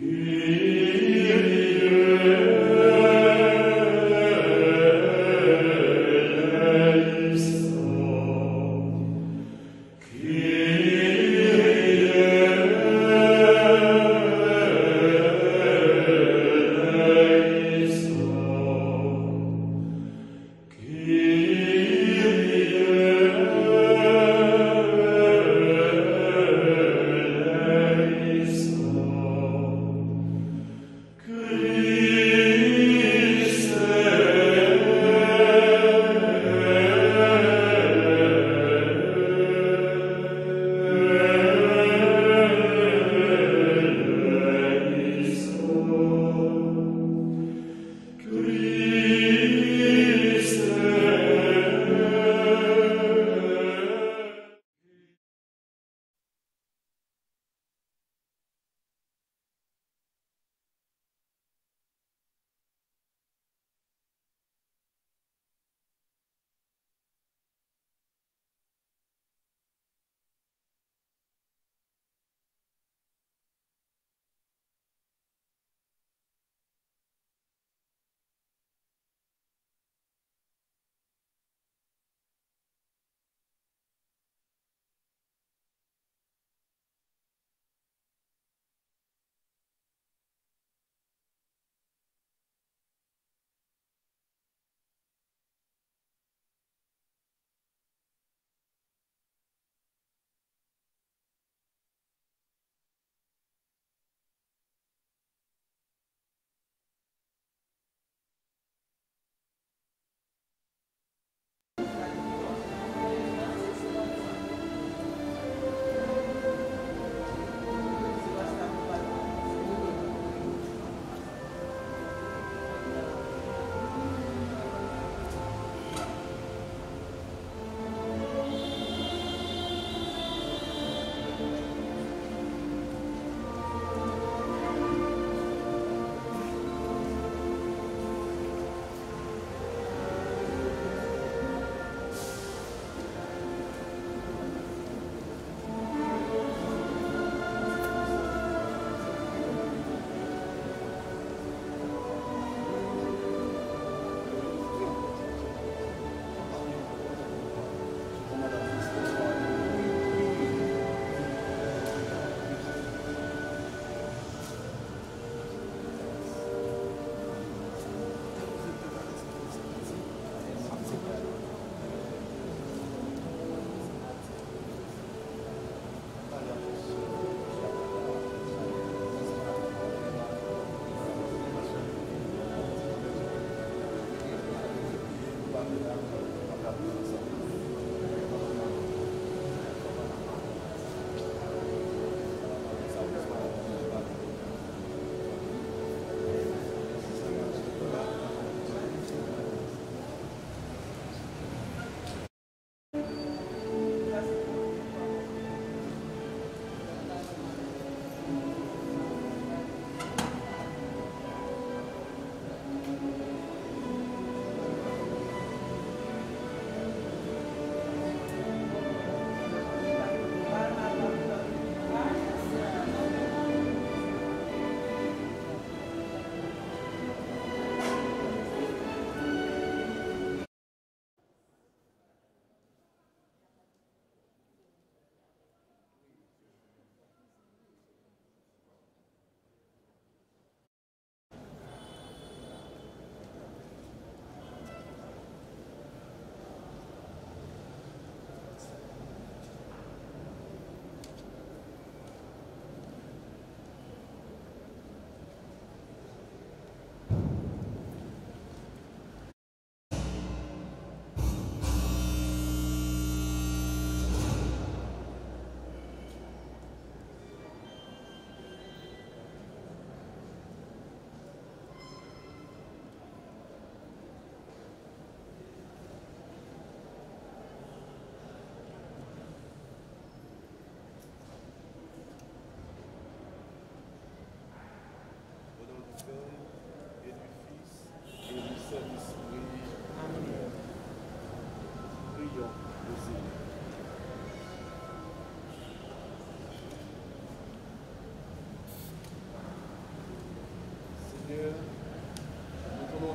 Yeah.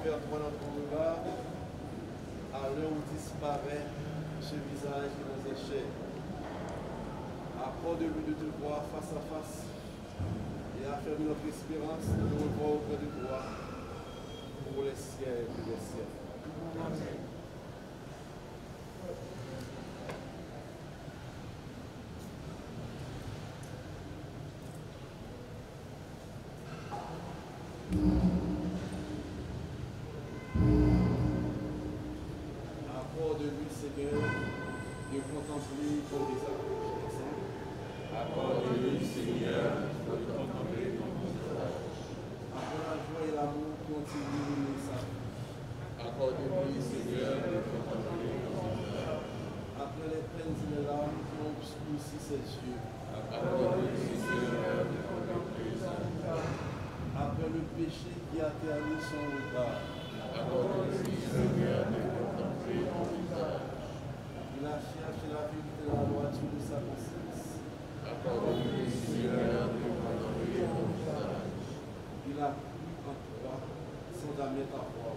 Pour notre regard à l'heure où disparaît ce visage qui nous est cher. Accorde-lui de te voir face à face et afferme notre espérance de nous revoir auprès de toi pour les siècles des siècles. Accorde-lui, Seigneur, de contempler ton visage. Accorde-lui, Seigneur, de contempler ton visage. Après la joie et l'amour, continue sa vie. Accorde-lui, Seigneur, de contempler ton visage. Après les peines et les larmes qui ont obscurci ses yeux. Accorde-lui, Seigneur, de contempler ton visage. Après le péché qui a terni son regard. De. Il a cherché la vérité dans la droiture de sa conscience. De. Il a cru en toi sans jamais t'avoir.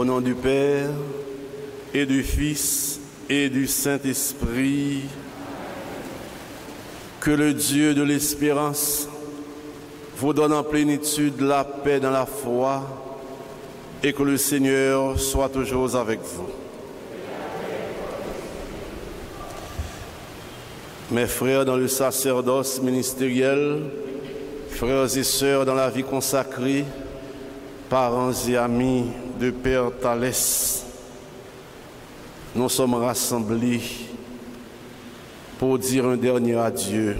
Au nom du Père et du Fils et du Saint-Esprit, que le Dieu de l'espérance vous donne en plénitude la paix dans la foi et que le Seigneur soit toujours avec vous. mes frères dans le sacerdoce ministériel, frères et sœurs dans la vie consacrée, parents et amis de Père Thalès, nous sommes rassemblés pour dire un dernier adieu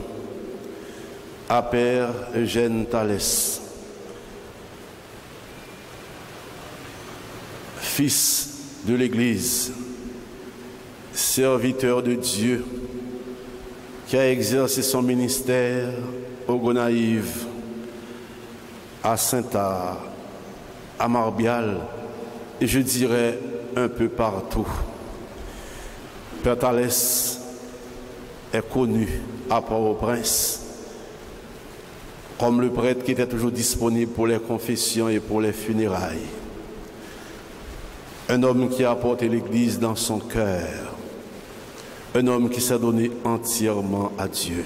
à Père Eugène Thalès, fils de l'Église, serviteur de Dieu, qui a exercé son ministère au Gonaïve, à Saint-Art, à Marbial, je dirais un peu partout. Père Thalès est connu à Port-au-Prince comme le prêtre qui était toujours disponible pour les confessions et pour les funérailles. Un homme qui a apporté l'Église dans son cœur un homme qui s'est donné entièrement à Dieu.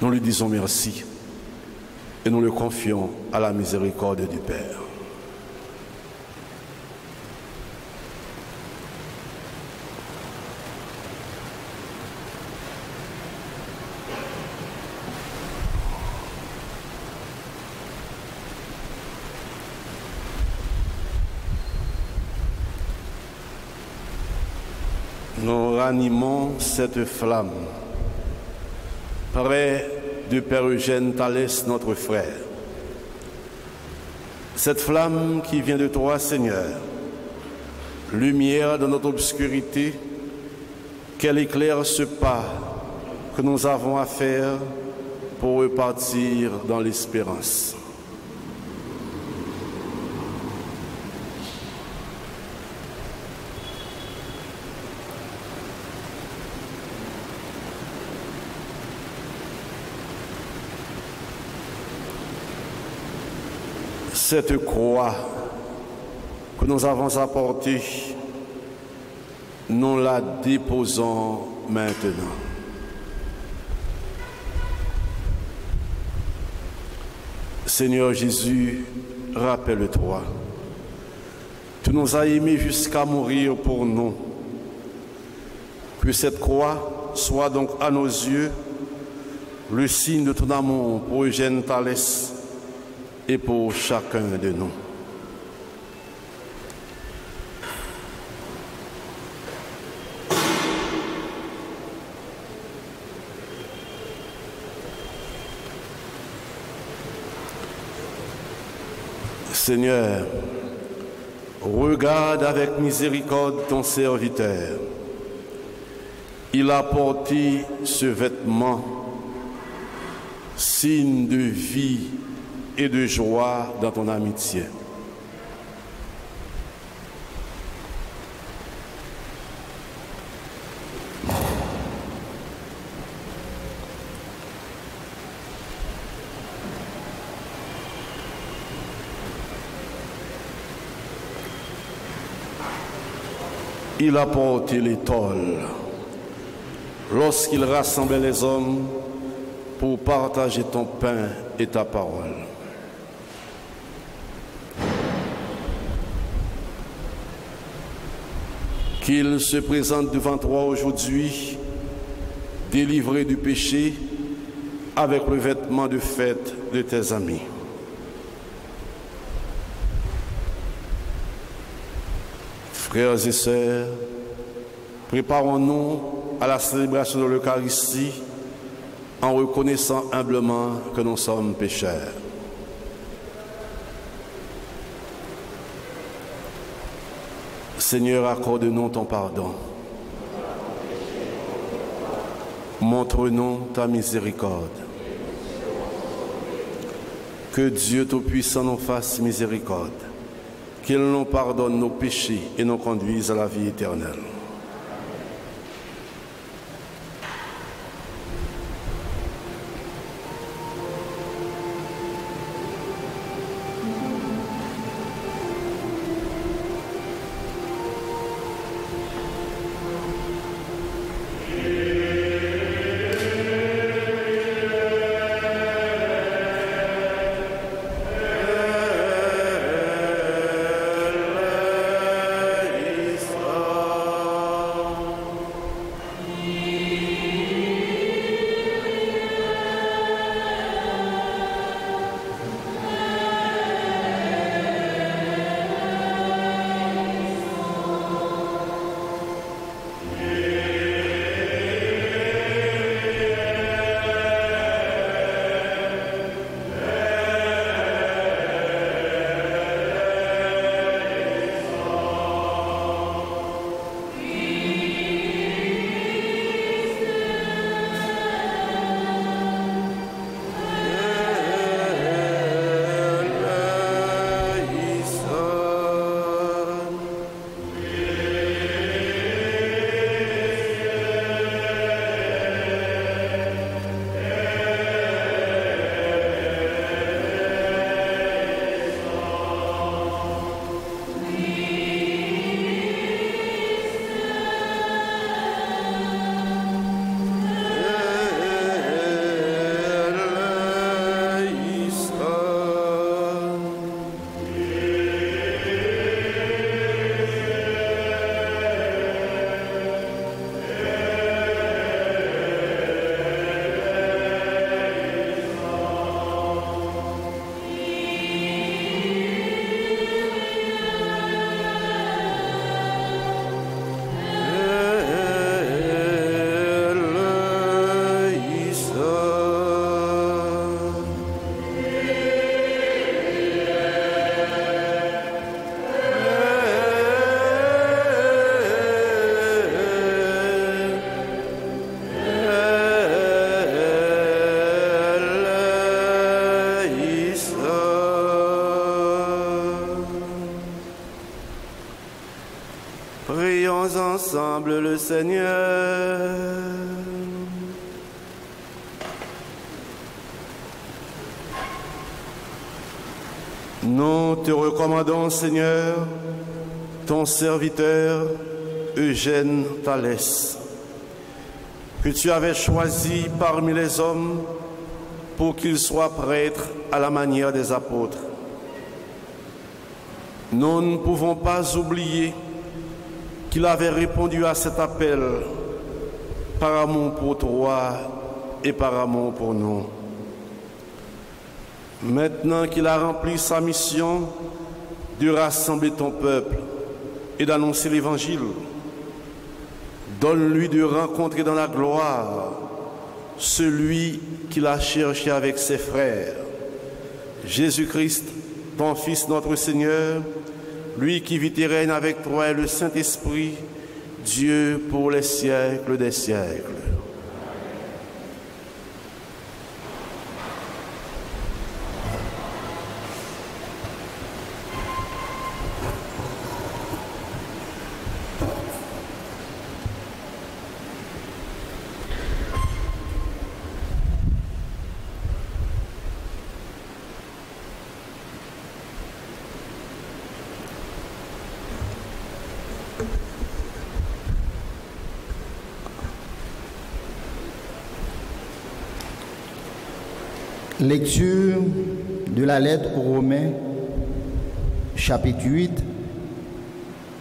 Nous lui disons merci et nous le confions à la miséricorde du Père. nous ranimons cette flamme près de Père Eugène Thalès, notre frère. Cette flamme qui vient de toi, Seigneur, lumière de notre obscurité, qu'elle éclaire ce pas que nous avons à faire pour repartir dans l'espérance. Cette croix que nous avons apportée, nous la déposons maintenant. Seigneur Jésus, rappelle-toi, tu nous as aimés jusqu'à mourir pour nous. Que cette croix soit donc à nos yeux le signe de ton amour pour Eugène Thalès, et pour chacun de nous. Seigneur, regarde avec miséricorde ton serviteur. Il a porté ce vêtement, signe de vie et de joie dans ton amitié. Il a porté l'étole lorsqu'il rassemblait les hommes pour partager ton pain et ta parole. Qu'il se présente devant toi aujourd'hui, délivré du péché, avec le vêtement de fête de tes amis. Frères et sœurs, préparons-nous à la célébration de l'Eucharistie en reconnaissant humblement que nous sommes pécheurs. Seigneur, accorde-nous ton pardon. Montre-nous ta miséricorde. Que Dieu Tout-Puissant nous fasse miséricorde, qu'il nous pardonne nos péchés et nous conduise à la vie éternelle. Prions ensemble le Seigneur. Nous te recommandons, Seigneur, ton serviteur Eugène Thalès, que tu avais choisi parmi les hommes pour qu'il soit prêtre à la manière des apôtres. Nous ne pouvons pas oublier qu'il avait répondu à cet appel par amour pour toi et par amour pour nous. Maintenant qu'il a rempli sa mission de rassembler ton peuple et d'annoncer l'Évangile, donne-lui de rencontrer dans la gloire celui qu'il a cherché avec ses frères, Jésus-Christ, ton Fils notre Seigneur, lui qui vit et règne avec toi et le Saint-Esprit, Dieu pour les siècles des siècles. Lecture de la lettre aux Romains, chapitre 8,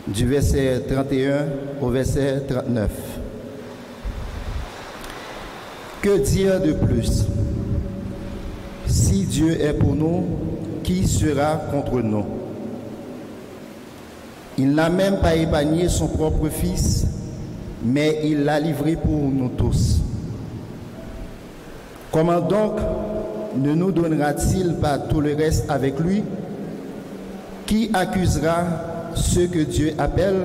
du verset 31 au verset 39. Que dire de plus? Si Dieu est pour nous, qui sera contre nous? Il n'a même pas épargné son propre Fils, mais il l'a livré pour nous tous. Comment donc ne nous donnera-t-il pas tout le reste avec lui Qui accusera ceux que Dieu appelle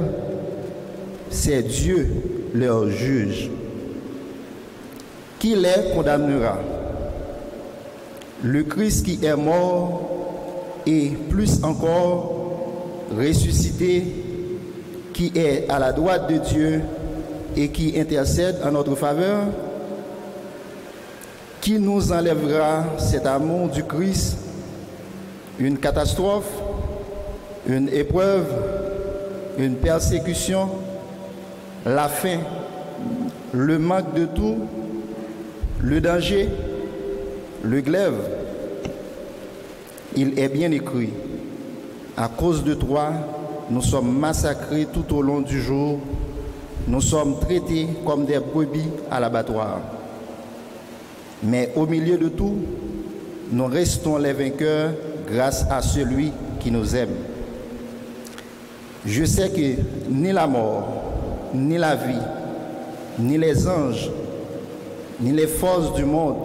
C'est Dieu leur juge. Qui les condamnera Le Christ qui est mort et plus encore ressuscité, qui est à la droite de Dieu et qui intercède en notre faveur qui nous enlèvera cet amour du Christ? Une catastrophe? Une épreuve? Une persécution? La faim? Le manque de tout? Le danger? Le glaive? Il est bien écrit. À cause de toi, nous sommes massacrés tout au long du jour. Nous sommes traités comme des brebis à l'abattoir. Mais au milieu de tout, nous restons les vainqueurs grâce à celui qui nous aime. Je sais que ni la mort, ni la vie, ni les anges, ni les forces du monde,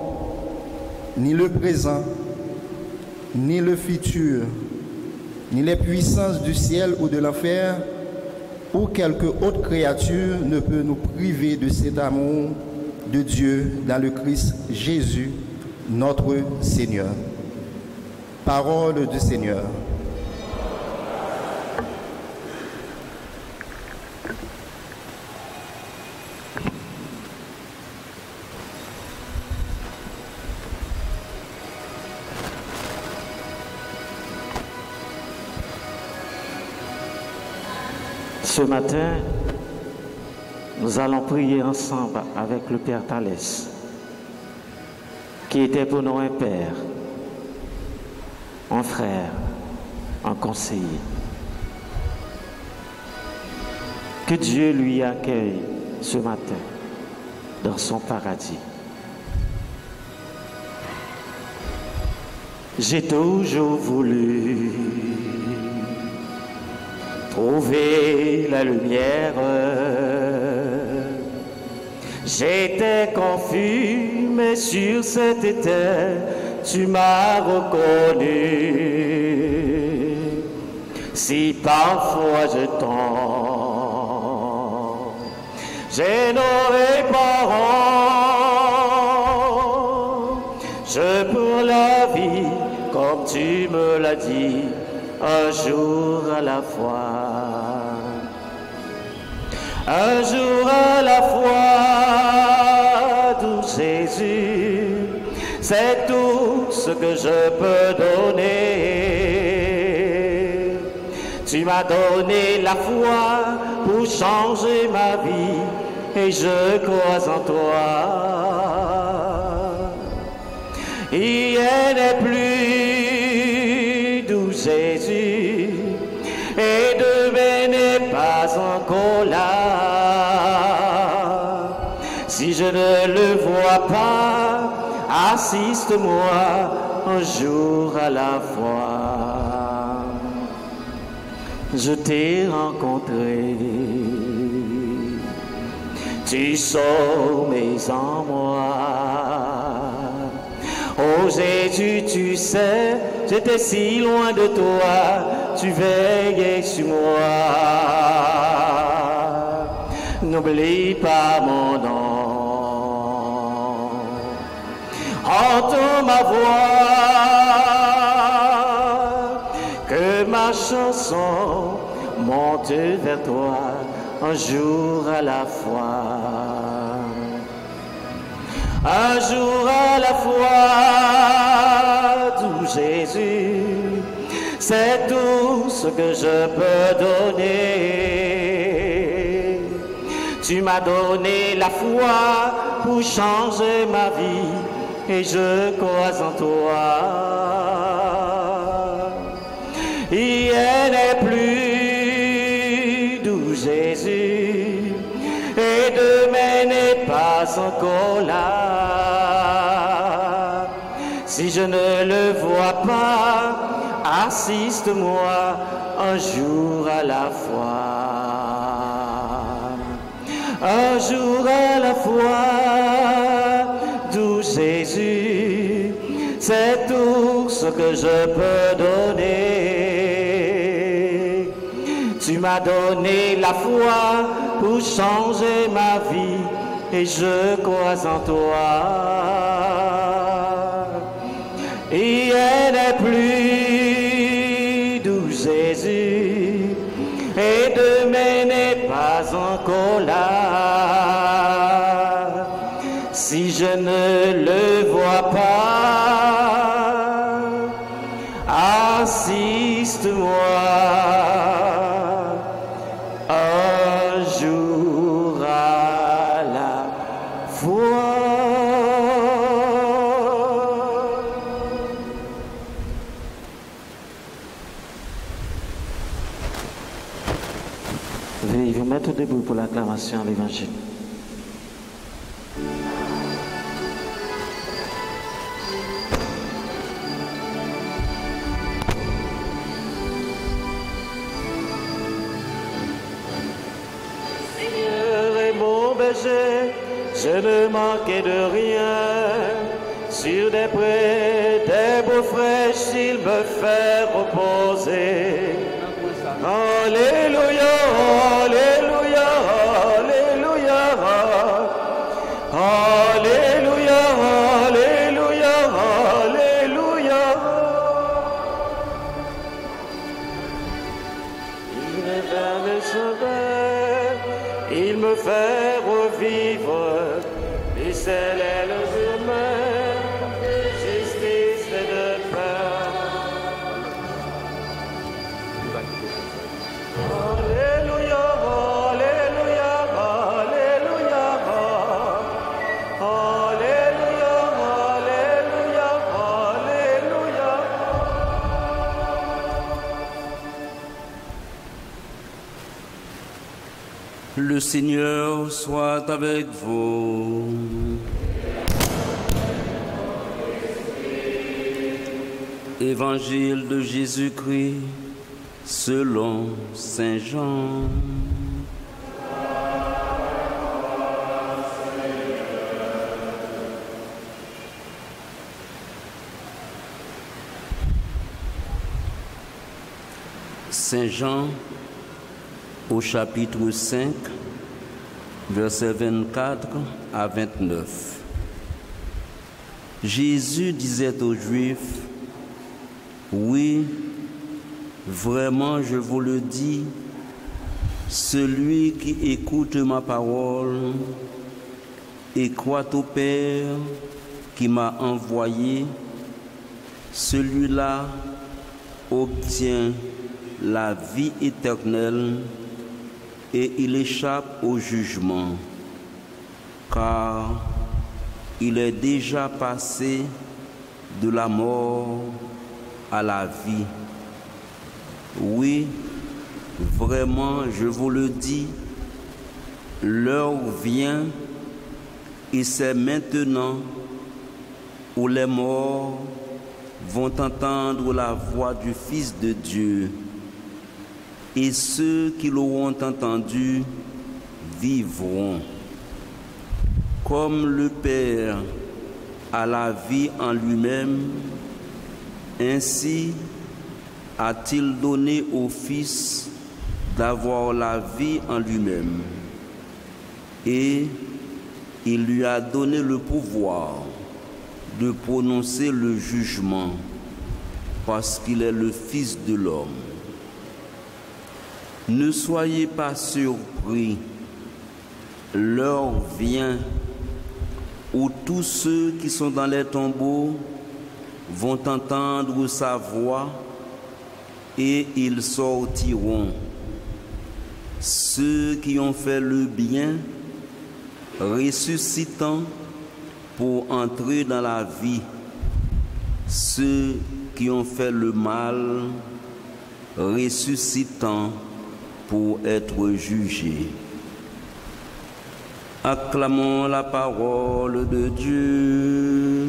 ni le présent, ni le futur, ni les puissances du ciel ou de l'enfer, ou quelque autre créature ne peut nous priver de cet amour de Dieu dans le Christ Jésus, notre Seigneur. Parole du Seigneur. Ce matin, nous allons prier ensemble avec le Père Thalès, qui était pour nous un Père, un frère, un conseiller. Que Dieu lui accueille ce matin dans son paradis. J'ai toujours voulu trouver la lumière. J'étais confus, mais sur cette terre, tu m'as reconnu. Si parfois je tombe, j'ai nos parents, je prends la vie comme tu me l'as dit un jour à la fois. Un jour à la fois, c'est tout ce que je peux donner. Tu m'as donné la foi pour changer ma vie et je crois en toi. Hier n'est plus doux Jésus et demain n'est pas encore là. Si je ne le vois pas, assiste-moi un jour à la fois. Je t'ai rencontré, tu sommes en moi. Oh Jésus, tu sais, j'étais si loin de toi, tu veillais sur moi. N'oublie pas mon nom. Entends ma voix, que ma chanson monte vers toi un jour à la fois un jour à la fois, tout Jésus, c'est tout ce que je peux donner. Tu m'as donné la foi pour changer ma vie et je crois en toi. Hier n'est plus doux Jésus et demain n'est pas encore là. Si je ne le vois pas, assiste-moi un jour à la fois. Un jour à la fois, Jésus, c'est tout ce que je peux donner. Tu m'as donné la foi pour changer ma vie et je crois en toi. Hier n'est plus doux Jésus et demain n'est pas encore là. Si je ne pour l'acclamation à l'évangile. Je ne manquais de rien. Sur des prés, des beaux fraîches, il me fait reposer. Alléluia, Seigneur soit avec vous. Évangile de Jésus-Christ selon Saint Jean. Saint Jean au chapitre 5, versets 24 à 29. Jésus disait aux Juifs, oui, vraiment je vous le dis, Celui qui écoute ma parole et croit au Père qui m'a envoyé, celui-là obtient la vie éternelle et il échappe au jugement, car il est déjà passé de la mort à la vie. Oui, vraiment, je vous le dis, l'heure vient et c'est maintenant où les morts vont entendre la voix du Fils de Dieu. Et ceux qui l'auront entendu vivront. Comme le Père a la vie en lui-même, ainsi a-t-il donné au Fils d'avoir la vie en lui-même. Et il lui a donné le pouvoir de prononcer le jugement parce qu'il est le Fils de l'homme. Ne soyez pas surpris, l'heure vient où tous ceux qui sont dans les tombeaux vont entendre sa voix et ils sortiront. Ceux qui ont fait le bien, ressuscitant pour entrer dans la vie. Ceux qui ont fait le mal, ressuscitant pour être jugés. Acclamons la parole de Dieu.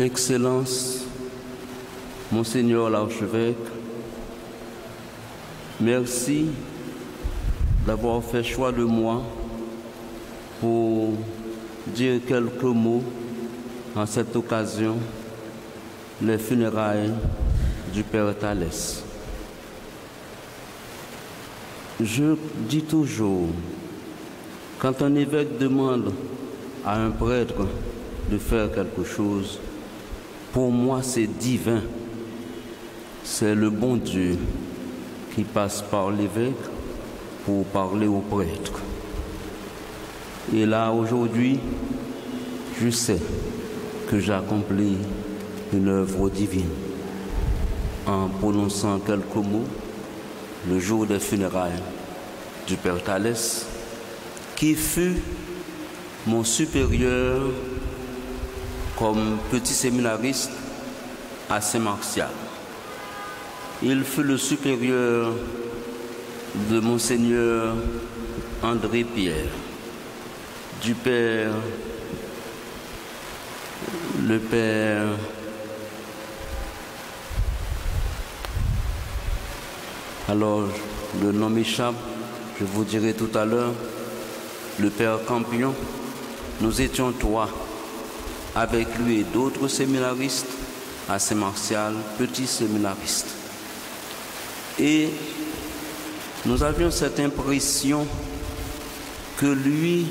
Excellence, Monseigneur l'archevêque, merci d'avoir fait choix de moi pour dire quelques mots en cette occasion, les funérailles du Père Thalès. Je dis toujours, quand un évêque demande à un prêtre de faire quelque chose, pour moi, c'est divin. C'est le bon Dieu qui passe par l'évêque pour parler au prêtre. Et là, aujourd'hui, je sais que j'ai accompli une œuvre divine en prononçant quelques mots le jour des funérailles du Père Thalès, qui fut mon supérieur comme petit séminariste à Saint-Martial. Il fut le supérieur de Monseigneur André Pierre, du Père, le Père alors le nom m'échappe, je vous dirai tout à l'heure, le Père Campion, nous étions trois avec lui et d'autres séminaristes à Saint-Martial, petits séminaristes. Et nous avions cette impression que lui,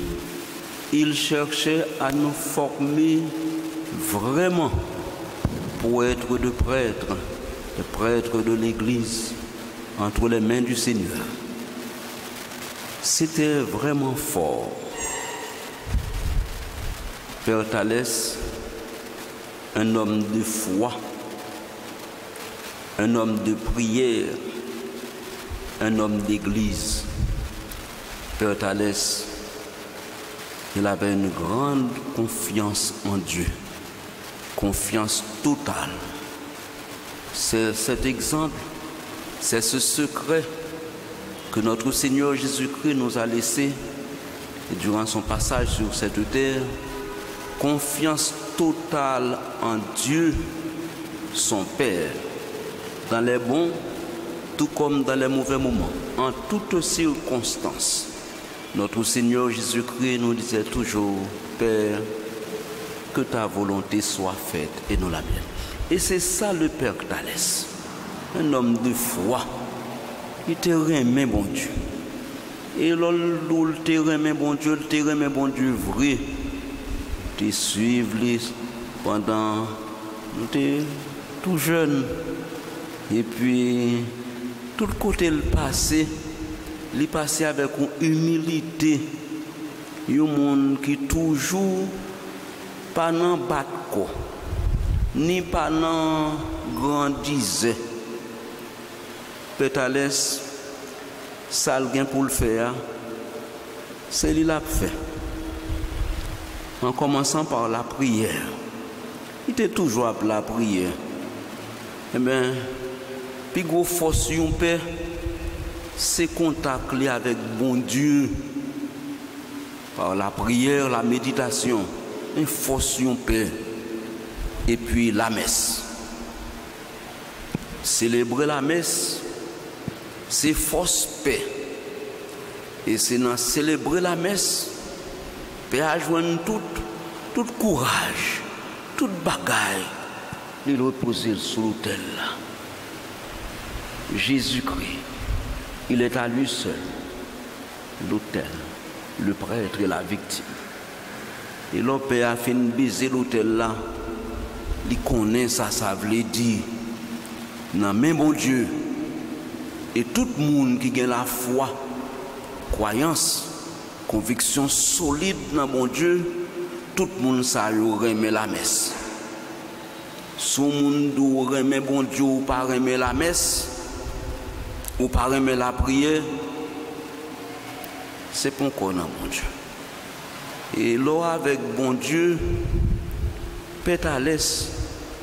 il cherchait à nous former vraiment pour être de prêtres, de prêtres de l'Église, entre les mains du Seigneur. C'était vraiment fort. Père Thalès, un homme de foi, un homme de prière, un homme d'église. Père Thalès, il avait une grande confiance en Dieu, confiance totale. C'est cet exemple, c'est ce secret que notre Seigneur Jésus-Christ nous a laissé durant son passage sur cette terre confiance totale en Dieu, son Père, dans les bons tout comme dans les mauvais moments, en toutes circonstances. Notre Seigneur Jésus-Christ nous disait toujours, Père, que ta volonté soit faite et non la mienne. Et c'est ça le Père Thalès, un homme de foi, qui te remet bon Dieu. Et là, le te remet bon Dieu, le te remet bon Dieu vrai, te suiv li pandan nou te tou jen. E pi, tout kote l'pase, li pase avek ou humilite. Yo moun ki toujou pa nan batko, ni pa nan grandize. Petales, sal gen pou l'fe a, ah. se li la pfe. En commençant par la prière. Il était toujours à la prière. Eh bien, puis gros force c'est contact li avec bon Dieu par la prière, la méditation, une force et puis la messe. Célébrer la messe, c'est force paix. Et c'est dans célébrer la messe, pe a jwen tout, tout kouraj, tout bagay, li lo pose sou loutel la. Jésus-Christ, il est à lui seul, l'autel, le prêtre et la victime. Et l'on peut a fin baiser l'autel là, il connaît ça, ça veut dire, nan men bon Dieu, et tout moun ki gen la foi, croyance, conviction solide dans bon Dieu, tout le monde y remet la messe. Si monde remet bon Dieu ou pas remet la messe, ou pas remet la prière, c'est pour qu'on a bon Dieu. Et là, avec bon Dieu, pétalès,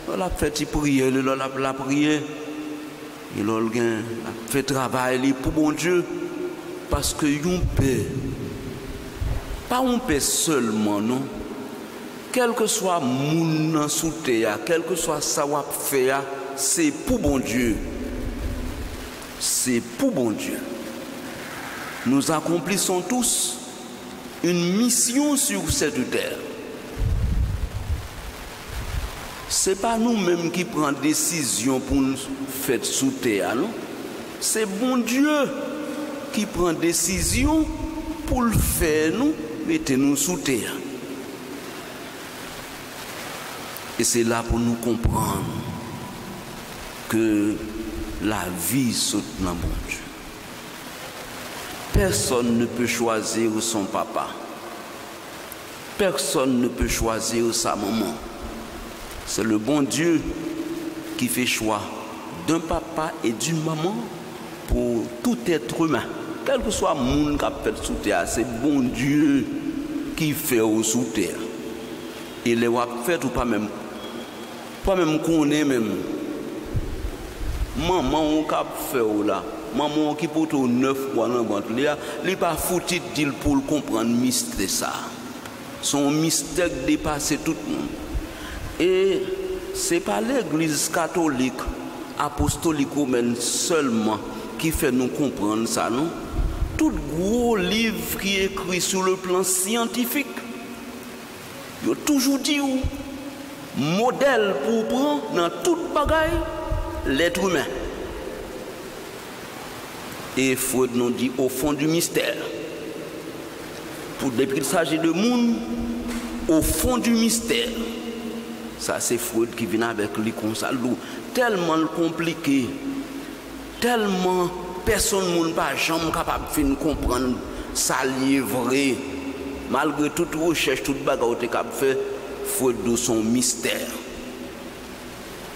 on a fait a la prière, et a fait travail pour bon Dieu, parce que yon paix, pas un paix seulement, non. Quel que soit moun nan sous terre, quel que soit ça ou fait, c'est pour bon Dieu. C'est pour bon Dieu. Nous accomplissons tous une mission sur cette terre. Ce n'est pas nous-mêmes qui prenons décision pour nous faire sous terre, non? C'est bon Dieu qui prend décision pour le faire, nous, mettez-nous sous terre. Et c'est là pour nous comprendre que la vie saute dans bon Dieu. Personne ne peut choisir son papa. Personne ne peut choisir sa maman. C'est le bon Dieu qui fait choix d'un papa et d'une maman pour tout être humain. Quel que soit le monde qui a fait sous terre, c'est bon Dieu qui fait au sous terre. Et les wap fait ou pas même, pas même qu'on est même. Maman qui a fait ou là, maman qui porte au neuf mois dans le ventre, il n'est pas foutu pour le comprendre mystère ça. Son mystère dépasse tout le monde. Et ce n'est pas l'église catholique, apostolique romaine seulement qui fait nous comprendre ça, non? Tout gros livre qui est écrit sur le plan scientifique, il a toujours dit où? Modèle pour prendre dans toute bagaille l'être humain. Et Freud nous dit au fond du mystère. Pour depuis qu'il s'agit de monde, au fond du mystère. Ça, c'est Freud qui vient avec lui comme ça. Tellement compliqué, tellement personne ne pas comprendre ça vrai. Malgré toute recherche, toute bagarre que capable faire, Freud de son mystère.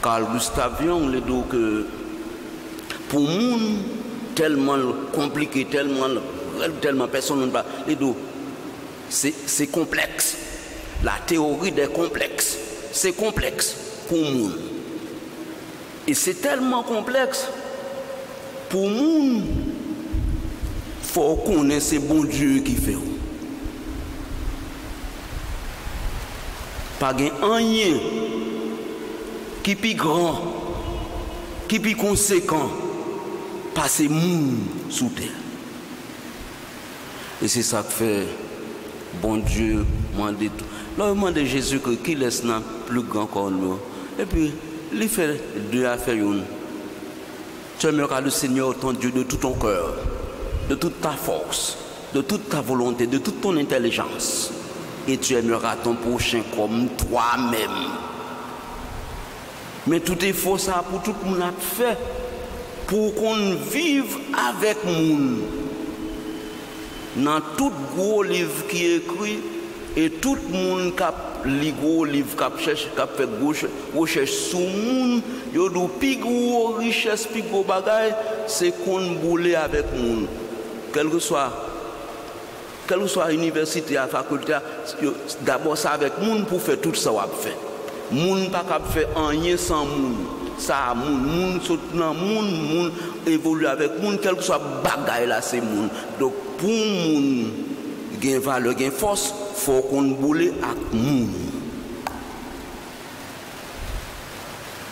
Carl Gustav Jung le dit que pour tellement compliqué, tellement tellement personne ne pas, les deux c'est complexe. La théorie des complexes c'est complexe pour nous. Et c'est tellement complexe pou moun fò konen se bon Diyo ki fè ou. Pa gen anyen ki pi gran, ki pi konsekant, pase moun sou ter. E se sa k fè, bon Diyo mande tou. Lò mande Jezu ki les nan plou gran kon nou. E pi li fè de a fè yon nou. Tu aimeras le Seigneur ton Dieu de tout ton cœur, de toute ta force, de toute ta volonté, de toute ton intelligence. Et tu aimeras ton prochain comme toi-même. Mais tout est faux ça pour tout le monde a fait. Pour qu'on vive avec nous. Dans tout gros livre qui est écrit, et tout le monde qui a li gros livre, qui a fait recherche sur monde, Yo dou pi gwo riches, pi gwo bagay, se kon boule avèk moun. Kelke swa, kelke swa universite a fakulte a, d'abord sa avèk moun pou fè tout sa wap fè. Moun pa kap fè anye san moun. Sa moun, moun sot nan moun, moun evolu avèk moun, kelke swa bagay la se moun. Dok pou moun gen vale, gen fos, fò kon boule ak moun.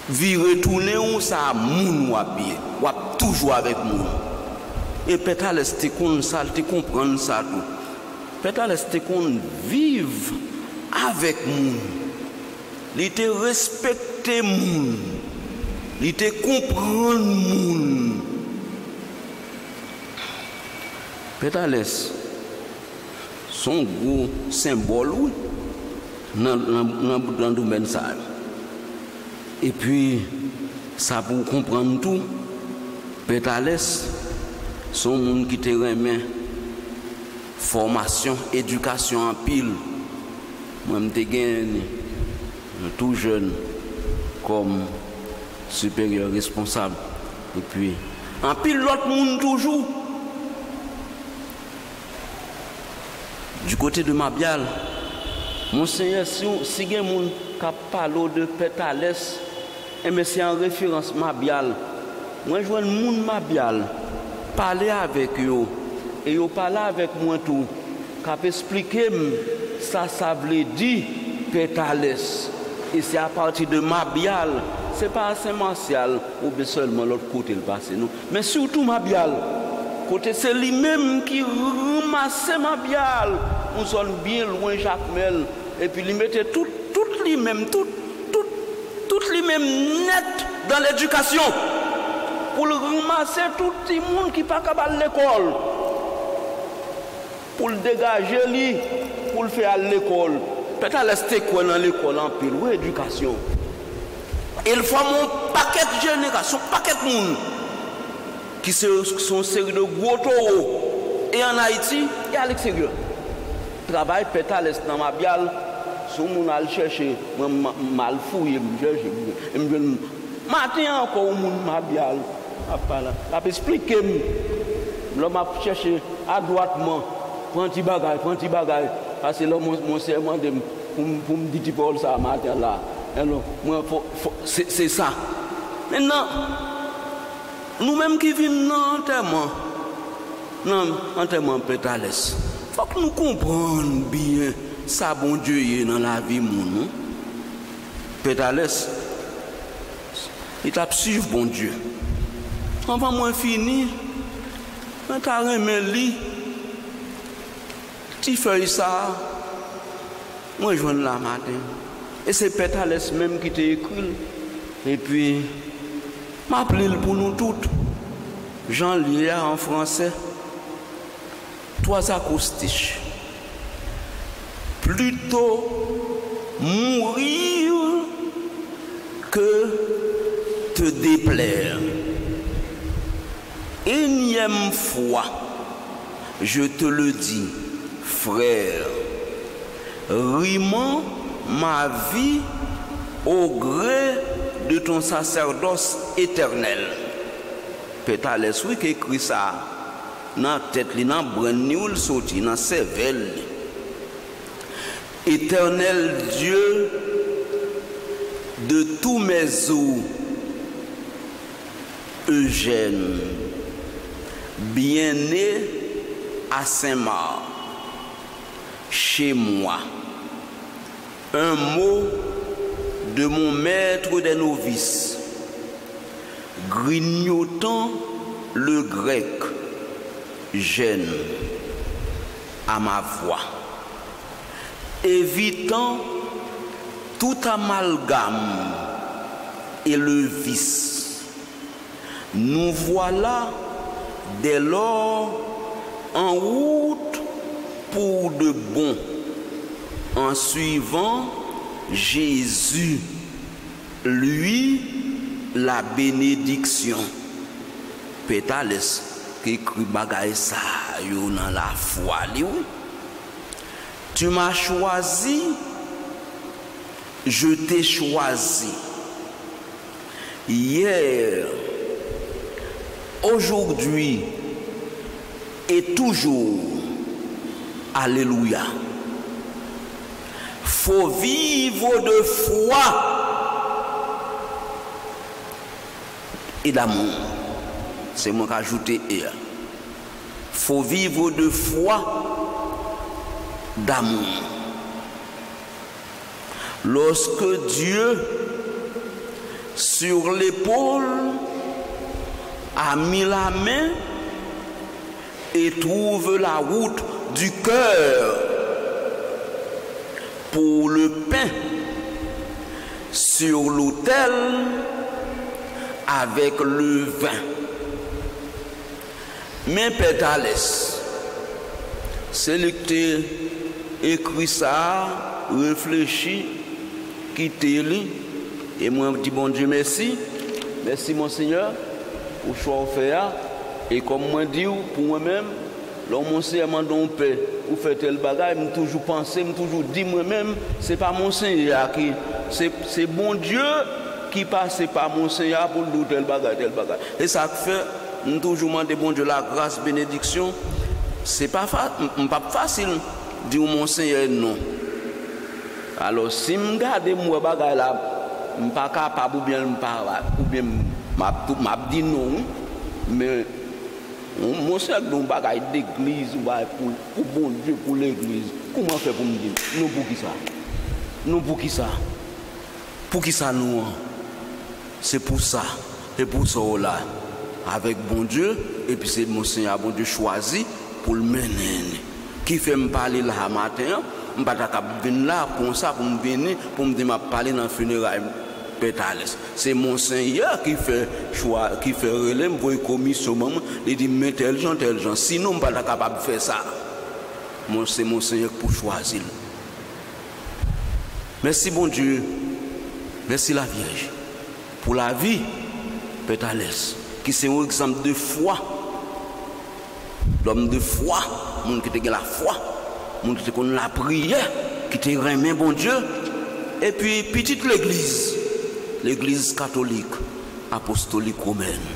Vi retourner ou sa moun wapye. Wap toujours avec moun. E Et peut-être te kon ça, te comprendre ça tout. Peut-être te kon vivre avec moun. Li te respecter moun. Li te comprendre moun. Petales, son gros symbole ou nan, nan, nan, nan domaine ça. E pi, sa pou kompran tout, Petales, son moun ki te remen, formasyon, edukasyon an pil, mwen te gen tout jen, kom superior responsable. E pi, an pil lot moun toujou. Du kote de Mabial, monsenye si, si gen moun kap palo de Petales, Eh, e me se an referans mabyal. Mwen jwen moun mabyal. Pale avek yo. E yo pale avek mwen tou. Kap esplike m sa sa vle di petales. E se a pati de mabyal. Se pa semansyal ou be solman lot kote l basen nou. Men soutou mabyal. Kote se li menm ki remase mabyal. Ou son bien loin Jacmel. E pi li mette tout, tout li menm, tout tout li mèm net dan l'edukasyon, pou l'rimase tout ti moun ki pa kabal l'ekol, pou l'degaje li, pou l'fe al l'ekol, petan leste kwen nan l'ekol an pil, ou edukasyon. El fwa moun paket jenerasyon, paket moun, ki se son seri de gwoto ou, e an Haiti, e al ekseryon. Travay petan leste nan mabyal, Sou moun al chèche, mwen mal fouye, mwen chèche, mwen ven e maten anko ou moun mabyal. Ap esplike mwen, lò m ap chèche adwatman, pranti bagay, pranti bagay, ase lò moun serman dem pou m diti pol sa maten la. E mwen fò, se sa. Men nan, nou menm ki vin nan anterman, nan anterman petales, fòk nou kompran biyen. sa bon Diyo ye nan la vi moun nou, petales, it ap suiv bon Diyo. An pa mwen fini, mwen ta remen li, ti fey sa, mwen jwen la maten. E se petales menm ki te ekwil, e pi, mwen ap li l pou nou tout. Jean Lilia en fransè, toaz akoustiche. plutôt mourir que te déplaire. Énième fois, je te le dis, frère, rimant ma vie au gré de ton sacerdoce éternel. Pétales, oui, qui écrit ça, nan tête li, nan brun ni ou le sauti, nan sével li. Éternel Dieu de tous mes os, Eugène, bien-né à Saint-Marc, chez moi. Un mot de mon maître des novices, grignotant le grec, gêne. à ma voix, évitant tout amalgame et le vice. Nous voilà dès lors en route pour de bon, en suivant Jésus, lui, la bénédiction. Pétales qui écrit bagaille ça dans la foi. Tu m'as choisi, je t'ai choisi. Hier, aujourd'hui et toujours. Alléluia. Faut vivre de foi et d'amour. C'est moi qui ai hier. Faut vivre de foi, d'amour. Lorsque Dieu, sur l'épaule, a mis la main et trouve la route du cœur pour le pain sur l'autel avec le vin. Mais Pétales, c'est écrit ça, réfléchi, quitté lui, et moi je dis bon Dieu merci, merci mon Seigneur pour choix fait et comme moi dis pour moi-même, l'homme Seigneur m'a donné paix ou fait tel bagage, je toujours pensé, je toujours dit moi-même, c'est pas mon Seigneur qui c'est bon Dieu qui passe par mon Seigneur pour nous tel bagage, tel bagage. Et ça fait nous toujours demander bon Dieu la grâce, bénédiction. C'est pas, pas facile de dire mon Seigneur non. Alors si je regarde moi bagage là, suis pas capable ou bien ou bien m'a dit non, mais mon Seigneur don bagage d'église ou pour, pour bon Dieu pour l'église. Comment faire pour me dire non pour qui ça Non pour qui ça Pour qui ça nous C'est pour ça. Et pour ça là avec bon Dieu, et puis c'est mon Seigneur, bon Dieu choisi pour le mener. Qui fait me parler là matin, je ne vais pas venir là pour ça, pour me venir, pour me dire parler dans le funérail. C'est mon Seigneur qui fait choix, qui fait relais, pour une commission, il dit, mais tel gens, tel gens. Sinon, je ne suis pas capable de faire ça. C'est mon Seigneur pour choisir. Merci, bon Dieu. Merci, la Vierge. Pour la vie, pétales qui c'est un exemple de foi. L'homme de foi, monde qui a la foi, monde qui a la prière, qui te remet bon Dieu. Et puis, petite l'église, l'église catholique, apostolique romaine,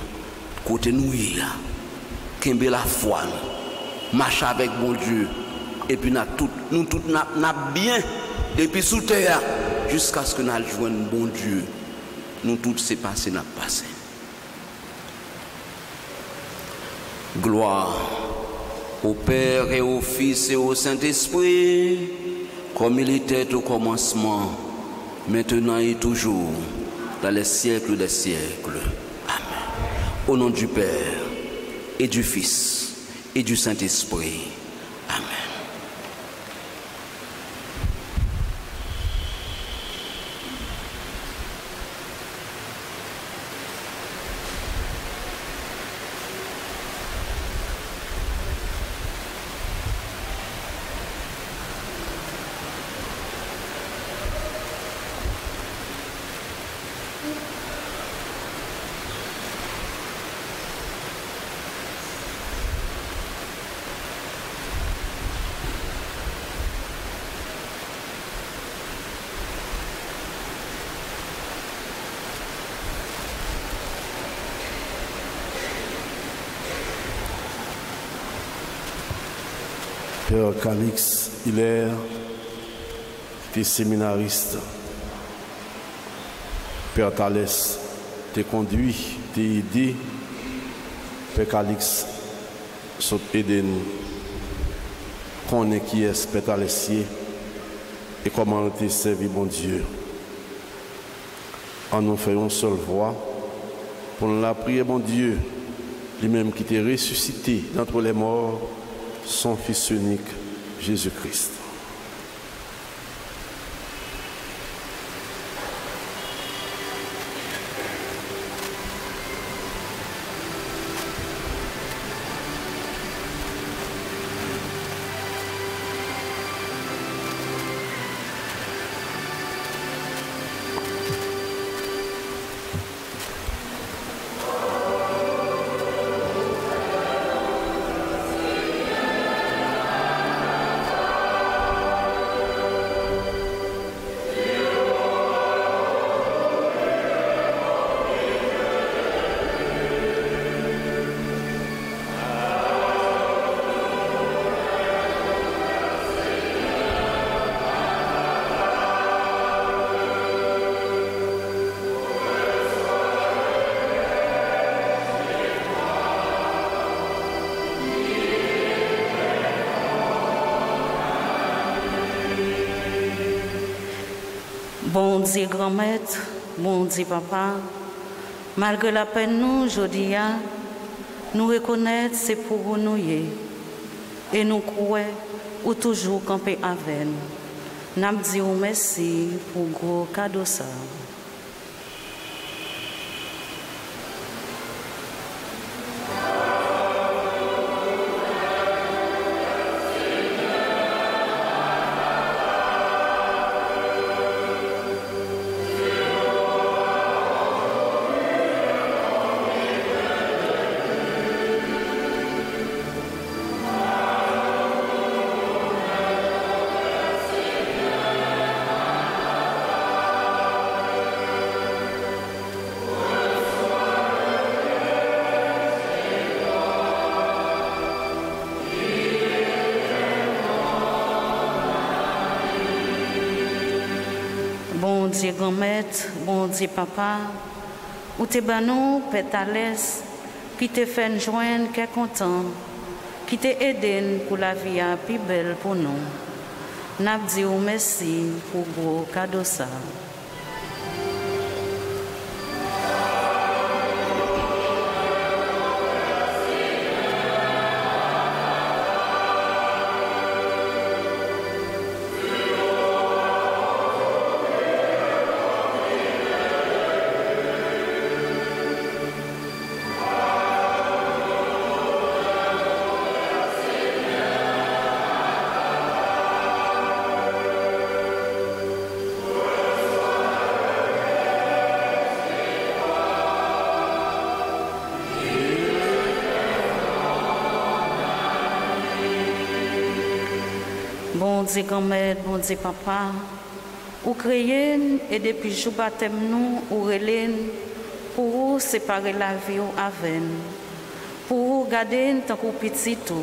côté nous, a la foi, marche avec bon Dieu. Et puis, nous tous, nous bien, depuis sous terre, jusqu'à ce que nous joignons bon Dieu. Nous tous, c'est passé, n'a passé. Gloire au Père et au Fils et au Saint-Esprit, comme il était au commencement, maintenant et toujours, dans les siècles des siècles. Amen. Au nom du Père et du Fils et du Saint-Esprit. Amen. Père Calix Hilaire, t'es séminariste. Père Thalès, t'es conduit, t'es aidé. Père Calix, saute aider nous. Connaît qui est Père Thalessier et comment t'es servi, bon Dieu. En nous faisant une seule voix pour nous la prier, bon Dieu, lui-même qui t'est ressuscité d'entre les morts son Fils unique, Jésus-Christ. Papa, malgré la peine nous aujourd'hui, nous reconnaître c'est pour nous et nous croyons ou toujours camper avec nous. Nous disons merci pour gros cadeau. Papa, ou te banou pétales, qui te fait joindre qu'est content, qui te aidé pour la vie plus belle pour nous. N'a dit merci pour gros cadeau ça. Dieu grand-mère, bon Dieu papa, ou créer et depuis jour baptême nous, ou relève pour séparer la vie ou avec. Pour vous garder tant que petit tout,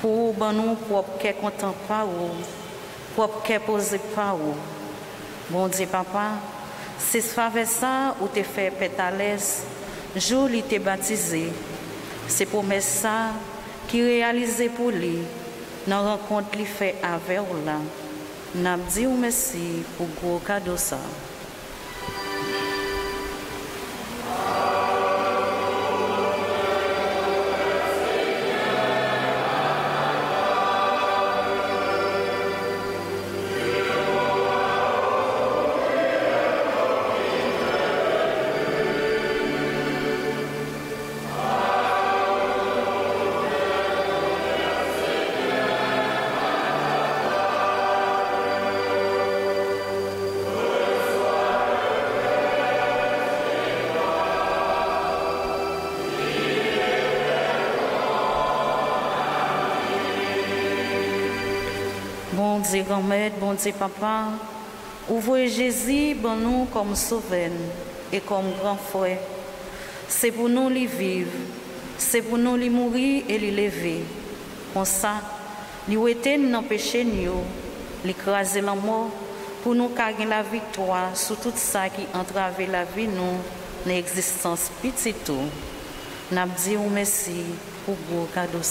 pour vous ban nous propre qu'est content par vous, propre qu'est posé par vous. Bon Dieu papa, c'est ce faveur ça ou te fait pétales, jour il t'est baptisé, c'est pour ça qui réalisé pour lui nan renkont li fe ave ou lan, nan ap di ou mesi pou gwo kado sa. Grand-mère, bon Dieu, papa, ouvrez Jésus bon nous comme sauveur et comme grand frère. C'est pour nous les vivre, c'est pour nous les mourir et les lever. Comme ça, nous était dans péché nous, l'écraser la mort, pour nous gagner la victoire sur tout ça qui entrave la vie nous, l'existence petit tout. Nous disons merci pour vos cadeaux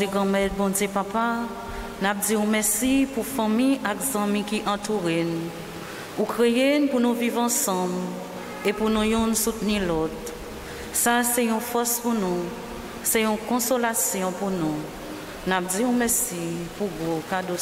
Dieu grand-mère, bon Dieu papa, n'a dit merci pour famille et amis qui entourent nous. Ou créer pour nous vivre ensemble et pour nous soutenir l'autre. Ça c'est une force pour nous, c'est une consolation pour nous. N'a dit merci pour vos cadeaux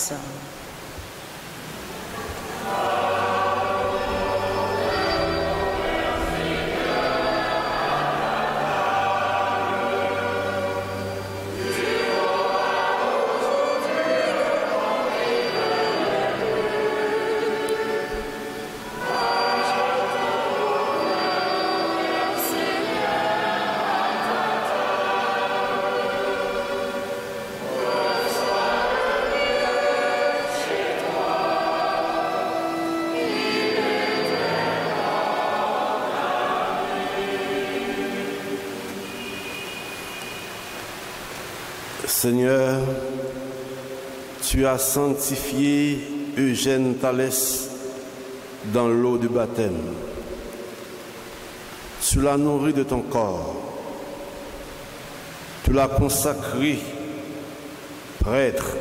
Seigneur, tu as sanctifié Eugène Thalès dans l'eau du baptême. Tu l'as nourri de ton corps. Tu l'as consacré prêtre,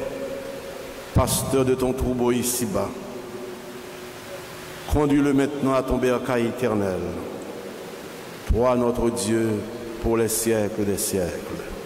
pasteur de ton troupeau ici-bas. Conduis-le maintenant à ton bercail éternel. Toi, notre Dieu, pour les siècles des siècles.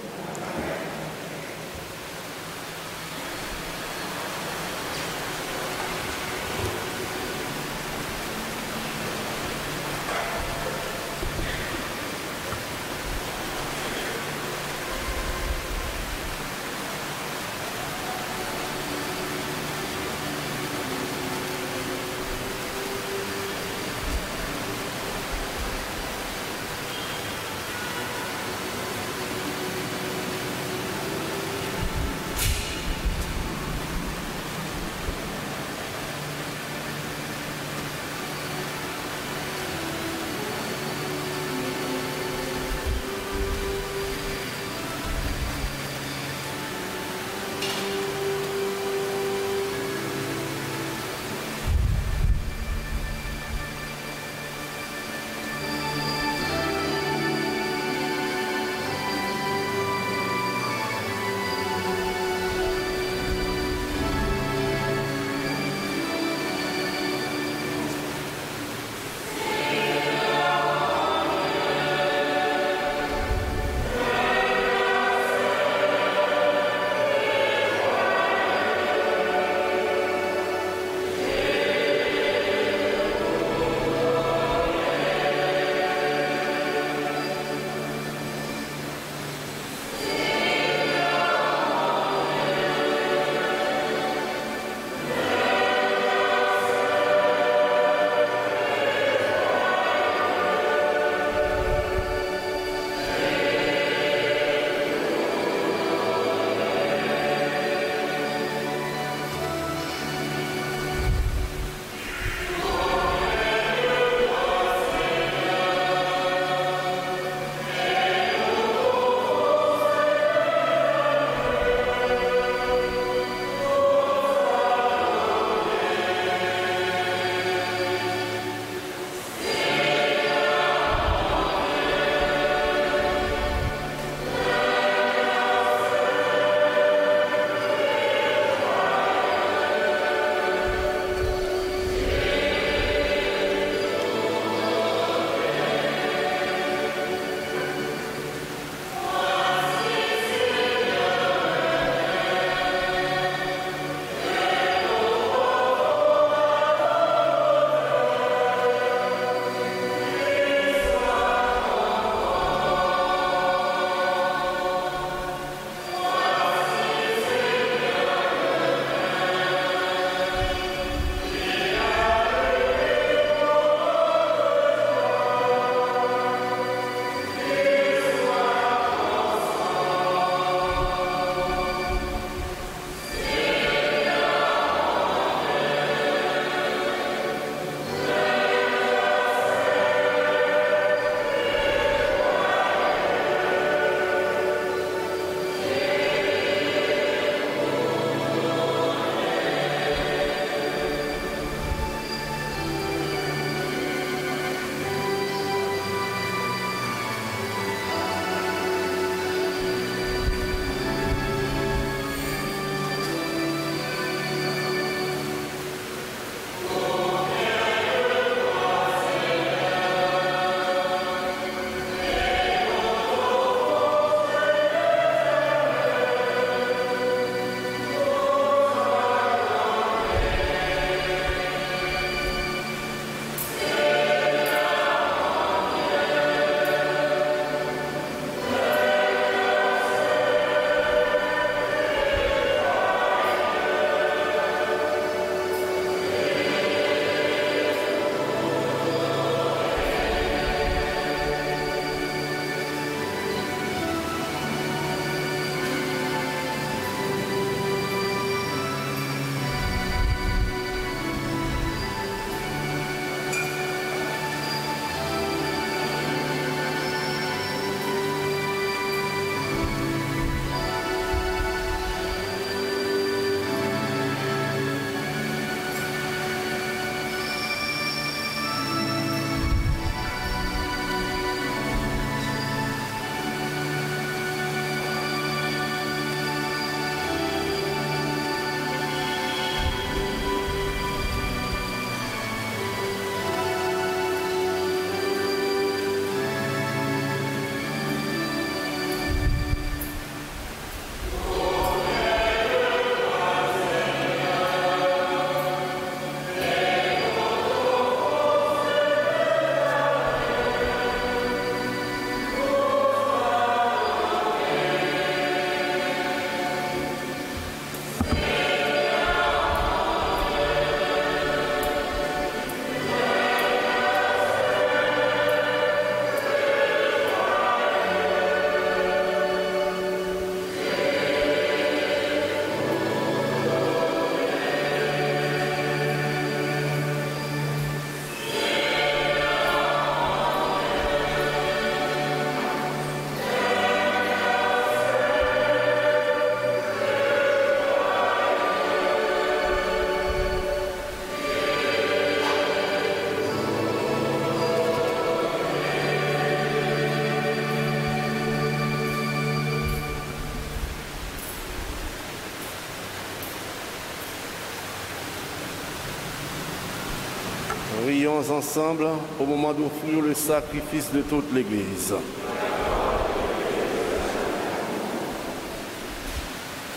Ensemble au moment d'offrir le sacrifice de toute l'Église.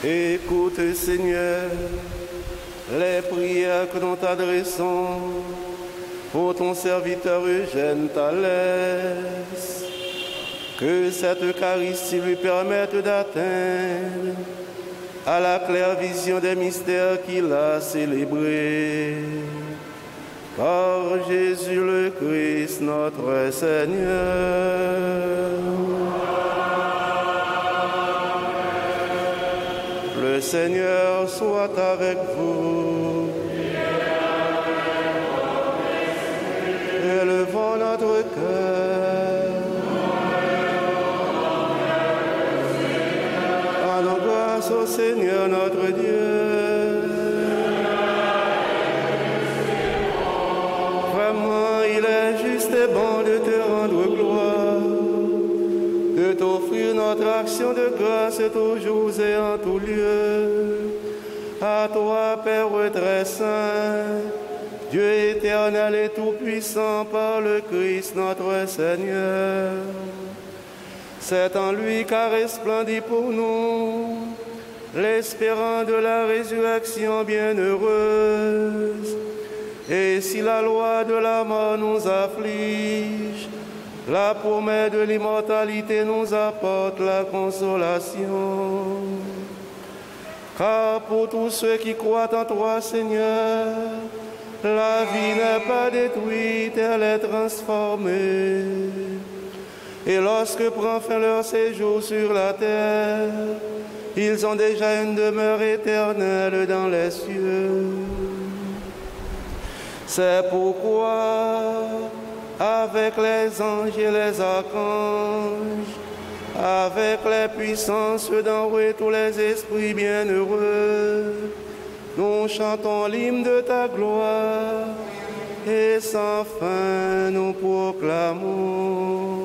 Écoute, Seigneur, les prières que nous t'adressons pour ton serviteur Eugène Thalès. Que cette Eucharistie lui permette d'atteindre à la claire vision des mystères qu'il a célébrés. Par Jésus le Christ, notre Seigneur. Le Seigneur soit avec vous. Grâce toujours et en tout lieu. À toi, Père très saint, Dieu éternel et tout-puissant par le Christ notre Seigneur. C'est en lui qu'a resplendit pour nous l'espérance de la résurrection bienheureuse. Et si la loi de la mort nous afflige, la promesse de l'immortalité nous apporte la consolation. Car pour tous ceux qui croient en toi, Seigneur, la vie n'est pas détruite, elle est transformée. Et lorsque prend fin leur séjour sur la terre, ils ont déjà une demeure éternelle dans les cieux. C'est pourquoi, avec les anges et les archanges, avec les puissances d'en haut et tous les esprits bienheureux, nous chantons l'hymne de ta gloire et sans fin nous proclamons.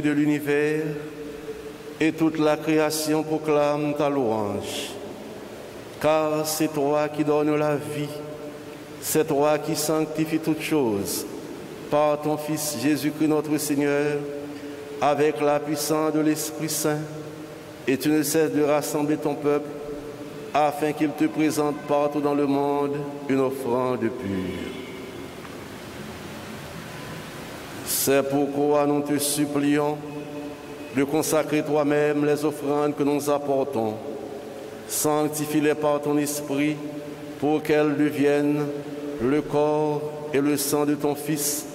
De l'univers. et toute la création proclame ta louange. Car c'est toi qui donnes la vie, c'est toi qui sanctifies toutes choses par ton Fils Jésus-Christ notre Seigneur, avec la puissance de l'Esprit Saint, et tu ne cesses de rassembler ton peuple afin qu'il te présente partout dans le monde une offrande pure. C'est pourquoi nous te supplions de consacrer toi-même les offrandes que nous apportons. Sanctifie-les par ton esprit pour qu'elles deviennent le corps et le sang de ton Fils,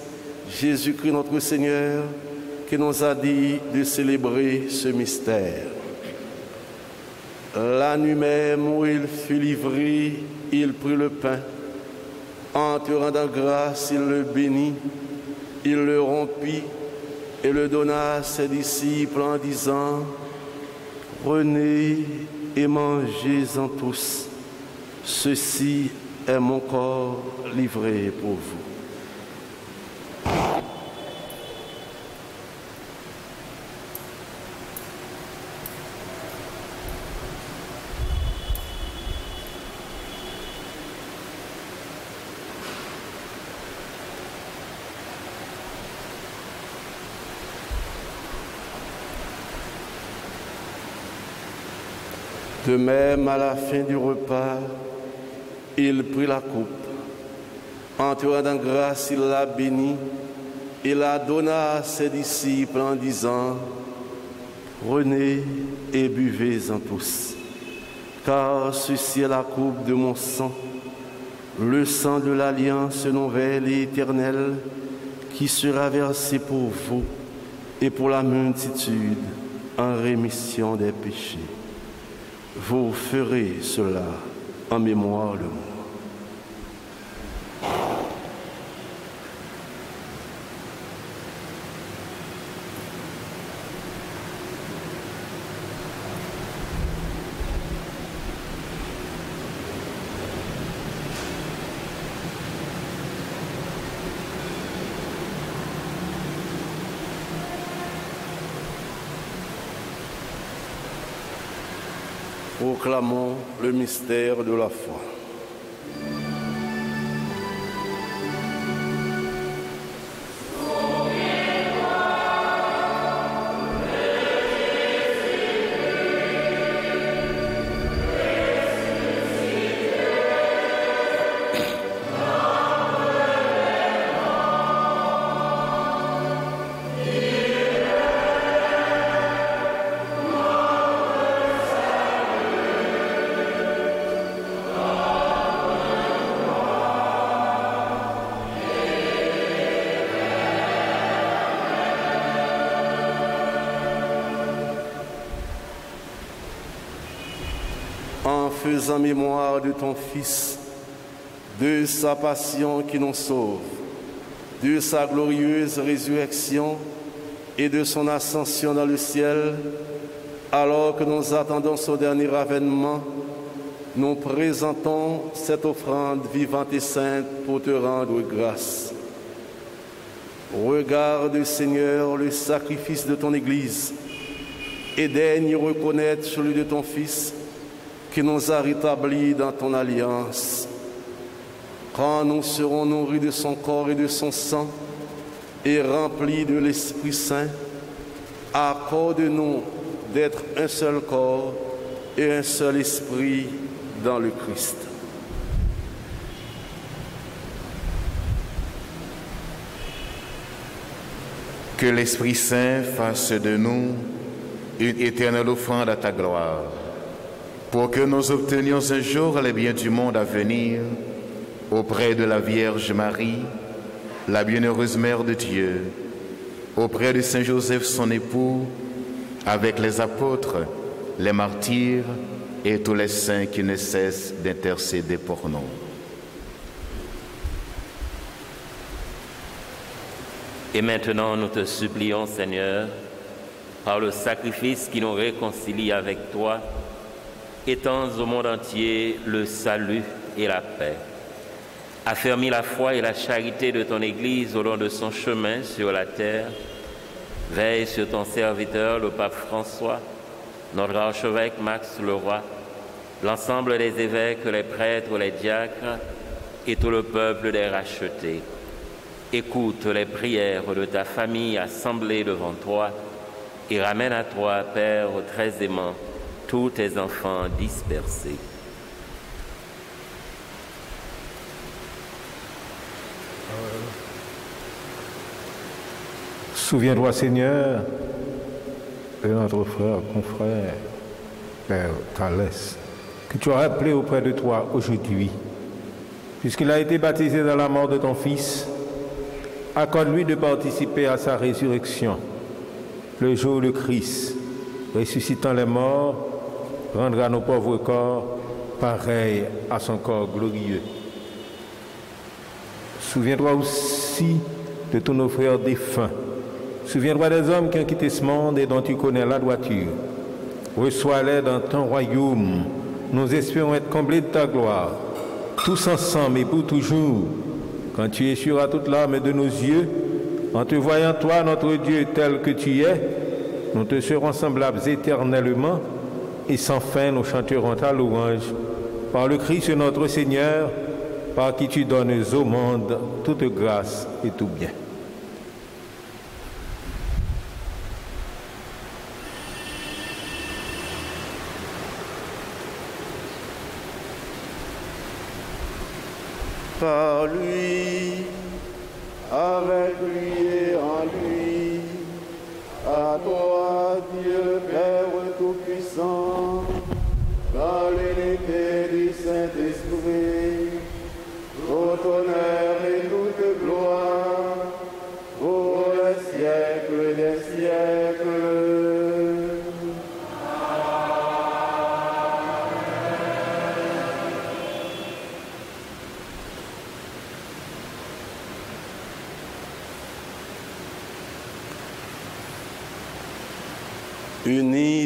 Jésus-Christ notre Seigneur, qui nous a dit de célébrer ce mystère. La nuit même où il fut livré, il prit le pain. En te rendant grâce, il le bénit il le rompit et le donna à ses disciples en disant, Prenez et mangez-en tous. Ceci est mon corps livré pour vous. De même, à la fin du repas, il prit la coupe. En te rendant grâce, il la bénit et la donna à ses disciples en disant, Prenez et buvez-en tous, car ceci est la coupe de mon sang, le sang de l'alliance nouvelle et éternelle qui sera versé pour vous et pour la multitude en rémission des péchés. Vous ferez cela en mémoire de moi. Le mystère de la foi. Mémoire de ton Fils, de sa passion qui nous sauve, de sa glorieuse résurrection et de son ascension dans le ciel, alors que nous attendons son dernier avènement, nous présentons cette offrande vivante et sainte pour te rendre grâce. Regarde, Seigneur, le sacrifice de ton Église et daigne reconnaître celui de ton Fils qui nous a rétablis dans ton alliance. Quand nous serons nourris de son corps et de son sang et remplis de l'Esprit Saint, accorde-nous d'être un seul corps et un seul esprit dans le Christ. Que l'Esprit Saint fasse de nous une éternelle offrande à ta gloire, pour que nous obtenions un jour les biens du monde à venir auprès de la Vierge Marie, la bienheureuse Mère de Dieu, auprès de Saint Joseph son époux, avec les apôtres, les martyrs et tous les saints qui ne cessent d'intercéder pour nous. Et maintenant, nous te supplions, Seigneur, par le sacrifice qui nous réconcilie avec toi, étends au monde entier le salut et la paix. Affermis la foi et la charité de ton Église au long de son chemin sur la terre. Veille sur ton serviteur, le pape François, notre archevêque Max Leroy, l'ensemble des évêques, les prêtres, les diacres et tout le peuple des rachetés. Écoute les prières de ta famille assemblée devant toi et ramène à toi, Père très aimant, tous tes enfants dispersés. Souviens-toi, Seigneur, de notre frère, confrère, Père Thalès, que tu as appelé auprès de toi aujourd'hui. Puisqu'il a été baptisé dans la mort de ton Fils, accorde-lui de participer à sa résurrection. Le jour où le Christ, ressuscitant les morts, rendra nos pauvres corps pareils à son corps glorieux. Souviens-toi aussi de tous nos frères défunts. Souviens-toi des hommes qui ont quitté ce monde et dont tu connais la droiture. Reçois-les dans ton royaume. Nous espérons être comblés de ta gloire, tous ensemble et pour toujours. Quand tu essuieras toute l'âme de nos yeux, en te voyant toi, notre Dieu, tel que tu es, nous te serons semblables éternellement et sans fin nous chanterons ta louange par le Christ notre Seigneur, par qui tu donnes au monde toute grâce et tout bien. par lui, avec lui et en lui. À toi, Dieu Père Dans l'unité du Saint-Esprit, tout honneur et toute gloire pour les siècles des siècles.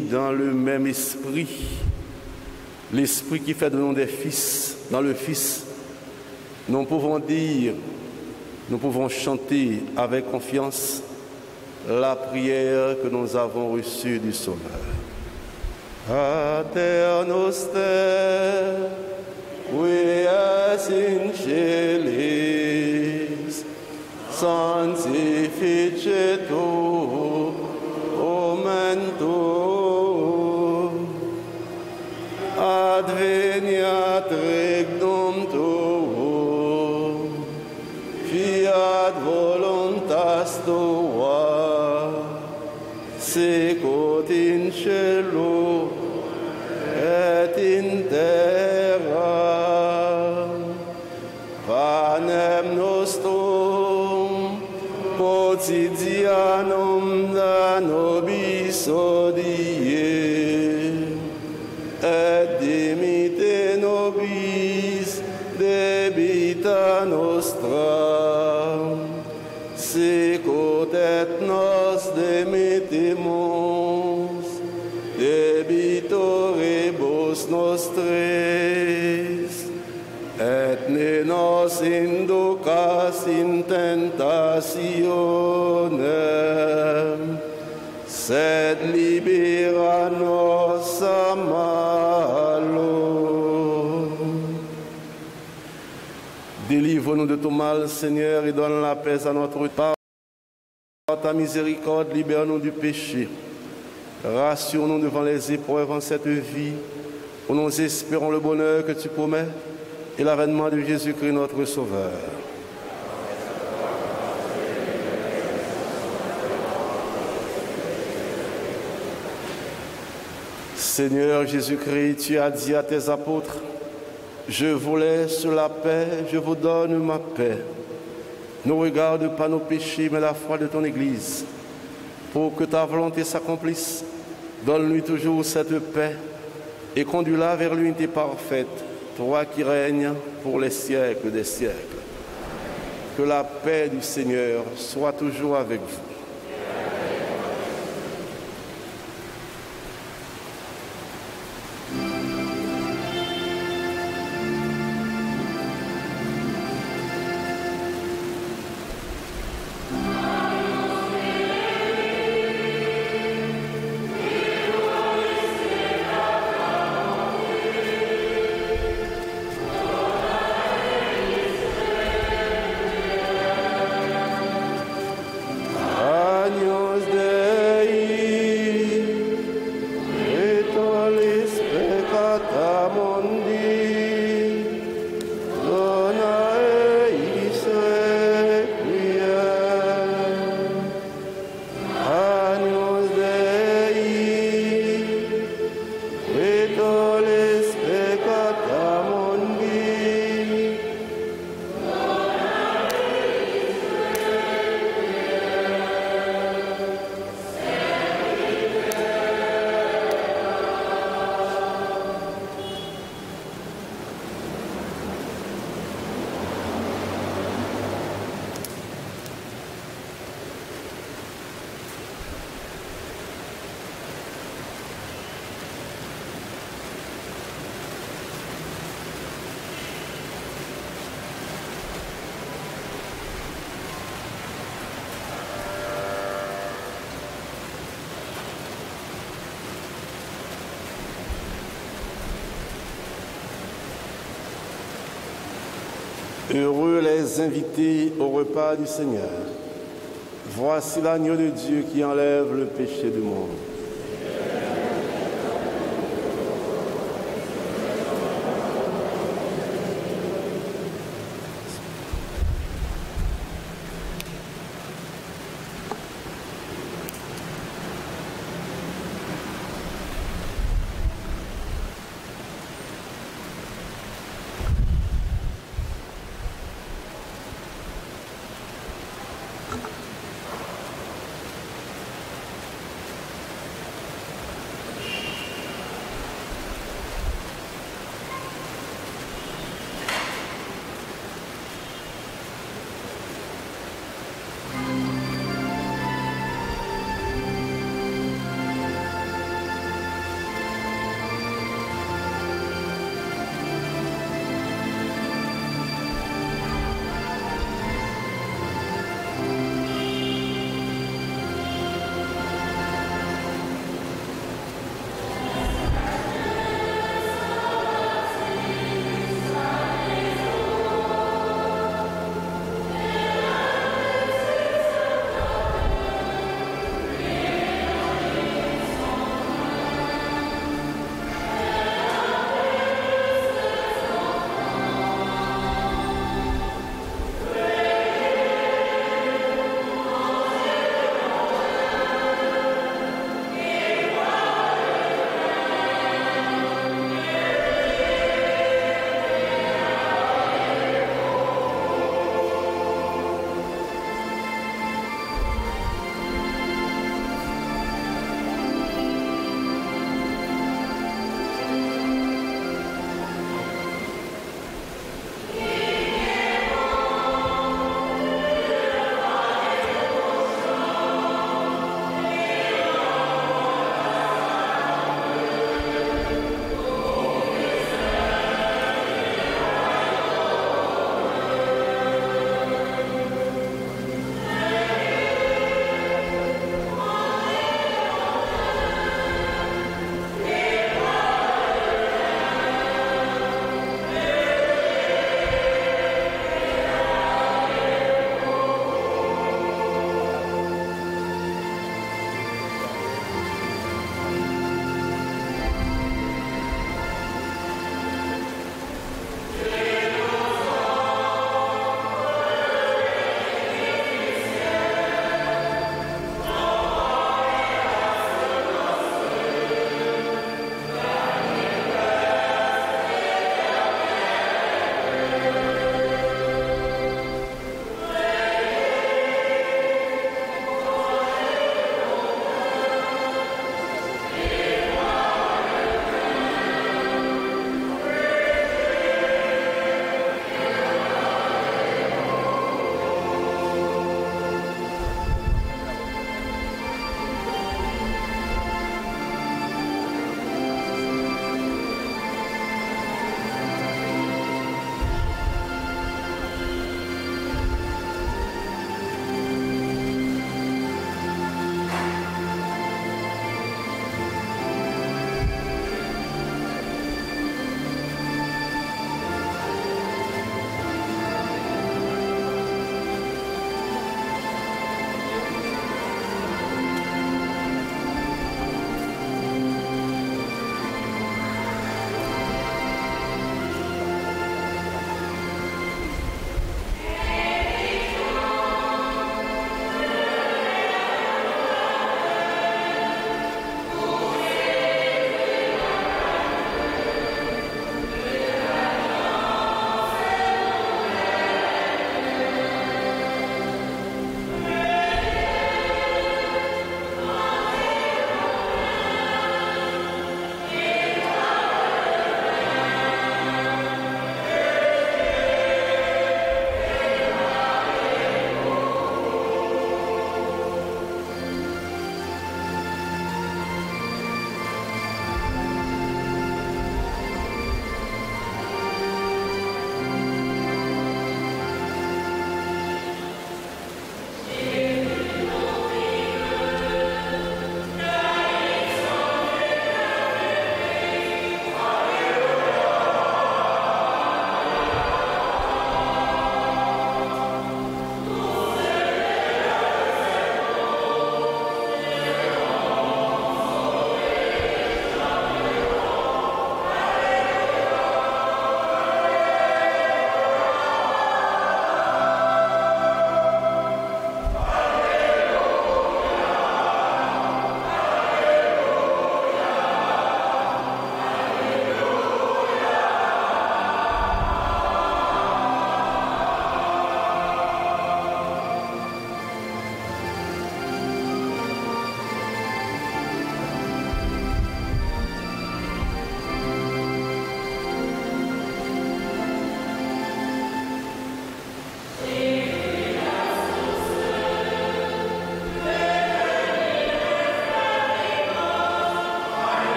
Dans le même esprit, l'esprit qui fait de nous des fils, dans le Fils, nous pouvons dire, nous pouvons chanter avec confiance la prière que nous avons reçue du Sauveur. Pater noster, in sanctificetur regnum tuum, fiat voluntas tua, sicut in cielo et in terra. Panem nostrum quotidianum da nobis odie, sicut et nos demittimus debitoribus nostris, et ne nos inducas in sed libera nos. Délivre-nous de tout mal, Seigneur, et donne la paix à notre part. Ta miséricorde, libère-nous du péché. Rassure-nous devant les épreuves en cette vie, où nous espérons le bonheur que tu promets et l'avènement de Jésus-Christ, notre Sauveur. Seigneur Jésus-Christ, tu as dit à tes apôtres, je vous laisse la paix, je vous donne ma paix. Ne regarde pas nos péchés, mais la foi de ton Église. Pour que ta volonté s'accomplisse, donne-lui toujours cette paix et conduis-la vers l'unité parfaite, toi qui règnes pour les siècles des siècles. Que la paix du Seigneur soit toujours avec vous. Invités au repas du Seigneur. Voici l'agneau de Dieu qui enlève le péché du monde.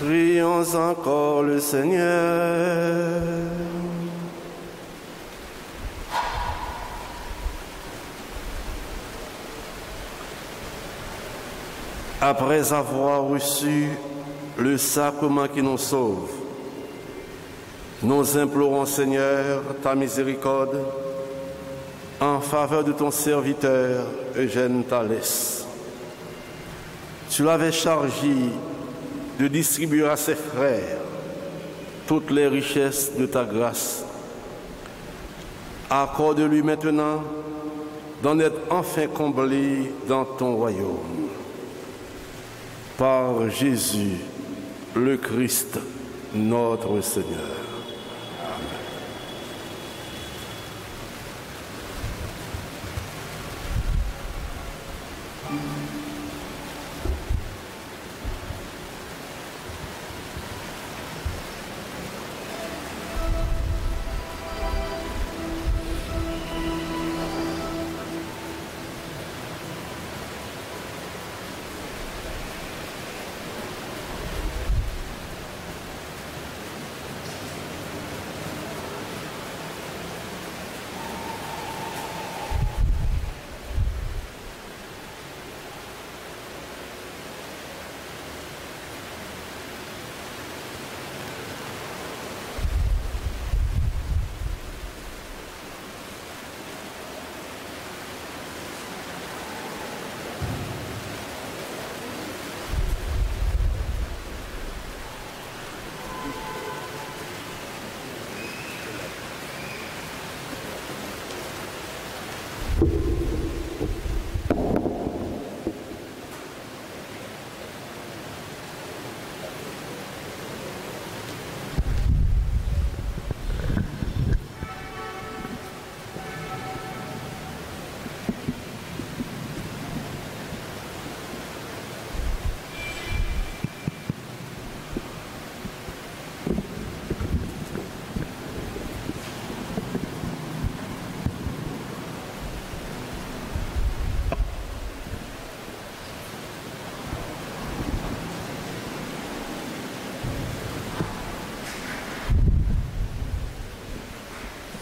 Prions encore le Seigneur. Après avoir reçu le sacrement qui nous sauve, nous implorons Seigneur ta miséricorde en faveur de ton serviteur Eugène Thalès. Tu l'avais chargé de distribuer à ses frères toutes les richesses de ta grâce. Accorde-lui maintenant d'en être enfin comblé dans ton royaume. Par Jésus, le Christ, notre Seigneur.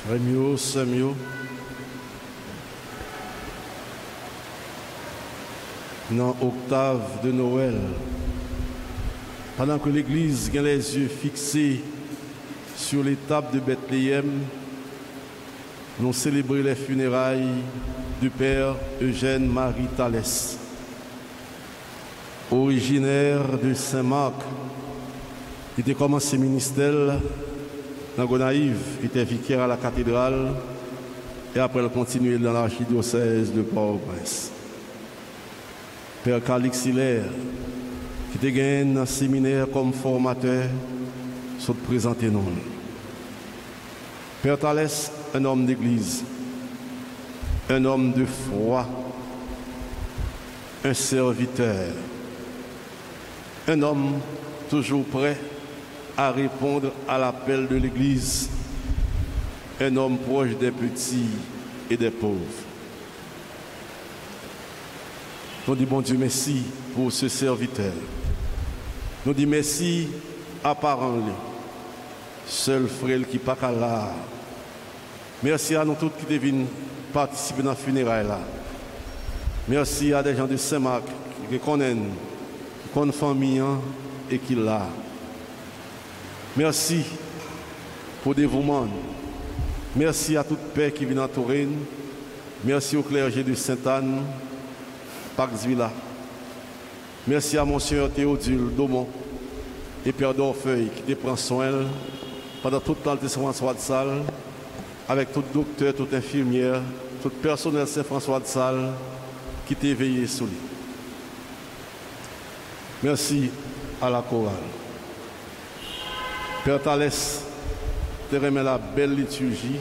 Remio, Samuel. Dans octave de Noël, pendant que l'Église a les yeux fixés sur l'étape de Bethléem, nous célébrons les funérailles du Père Eugène Marie Thalès, originaire de Saint-Marc, qui était commencé ministère Gonaïve, qui était vicaire à la cathédrale, et après il continué dans l'archidiocèse de Port-au-Prince. Père Calix Hilaire, qui était gagné dans le séminaire comme formateur, sont présentés nous. Père Thalès, un homme d'église, un homme de foi, un serviteur, un homme toujours prêt à répondre à l'appel de l'Église, un homme proche des petits et des pauvres. Nous disons bon Dieu merci pour ce serviteur. Nous disons merci à parents, seul frère qui pas là. Merci à nous tous qui viennent participer dans la funéraille là. Merci à des gens de Saint-Marc qui connaissent, qui connaissent famille hein, et qui là. Merci pour le dévouement. Merci à toute paix qui vient entourer. Merci au clergé de Sainte-Anne, Pax Villa. Merci à Monsieur Théodule Domont et Père d'Orfeuille qui te prend soin pendant tout le Saint-François de Salle, avec tout docteur, toute infirmière, tout personnel Saint-François de Salle qui t'a veillé sur lui. Merci à la chorale. Père Thalès, te remet la belle liturgie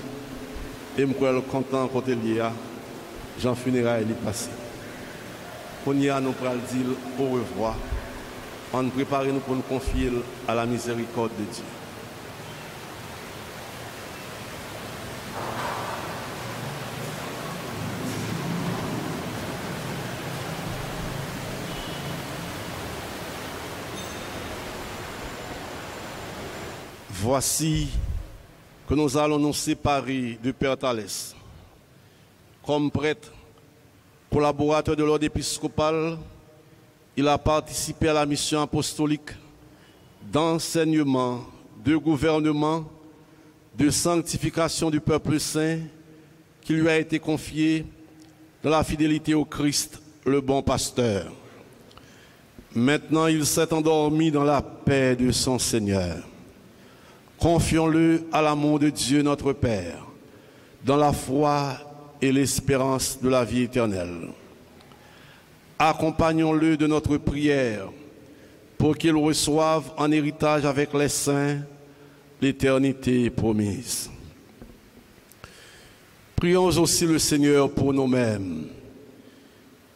et je suis content quand il y a Jean funérailles est passé. On y a nous pour dire au revoir. On prépare nous pour nous confier à la miséricorde de Dieu. Voici que nous allons nous séparer de Père Thalès. Comme prêtre, collaborateur de l'ordre épiscopal, il a participé à la mission apostolique d'enseignement, de gouvernement, de sanctification du peuple saint qui lui a été confiée dans la fidélité au Christ, le bon pasteur. Maintenant, il s'est endormi dans la paix de son Seigneur. Confions-le à l'amour de Dieu notre Père, dans la foi et l'espérance de la vie éternelle. Accompagnons-le de notre prière pour qu'il reçoive en héritage avec les saints l'éternité promise. Prions aussi le Seigneur pour nous-mêmes.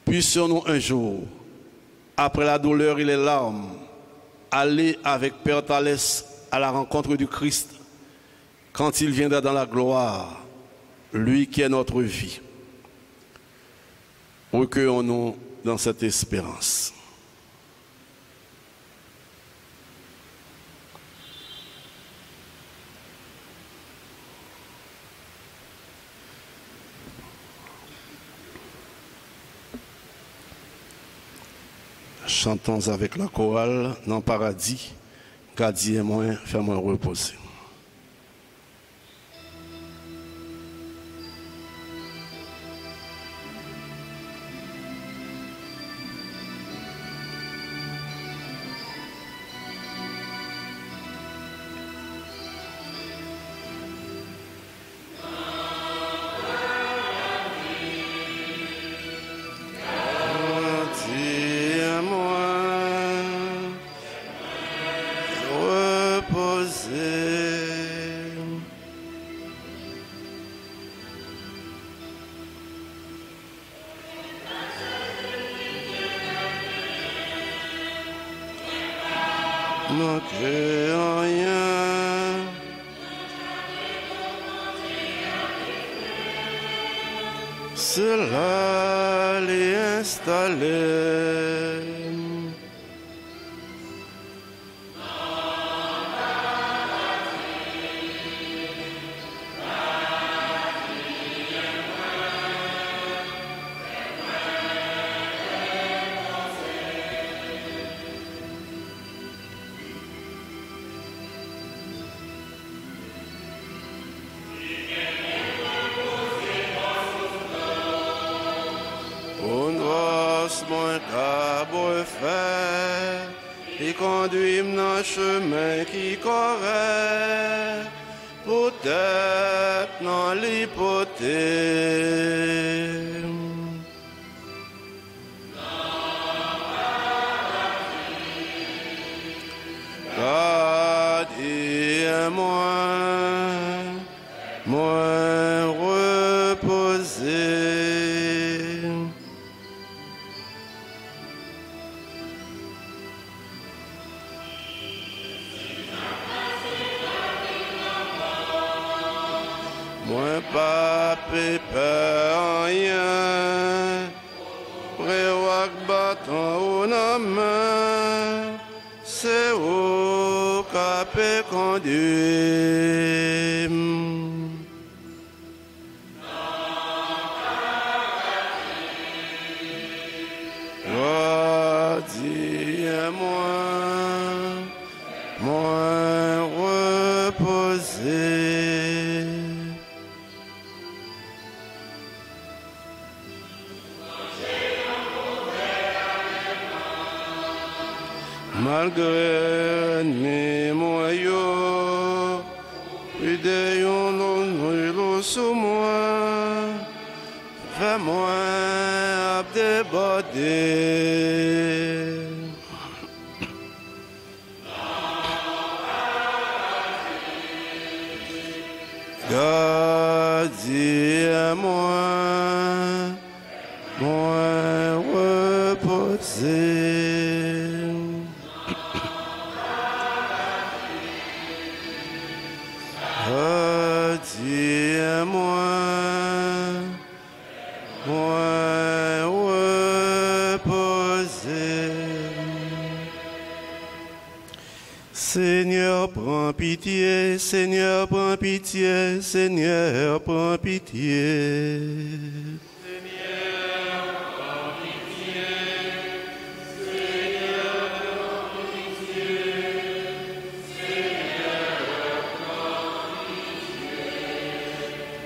Puissions-nous un jour, après la douleur et les larmes, aller avec Père Thalès à la rencontre du Christ quand il viendra dans la gloire, lui qui est notre vie. Recueillons-nous dans cette espérance. Chantons avec la chorale dans paradis, Gadi et moi, fais-moi reposer. Pitié, Seigneur, prends pitié, Seigneur, prends pitié.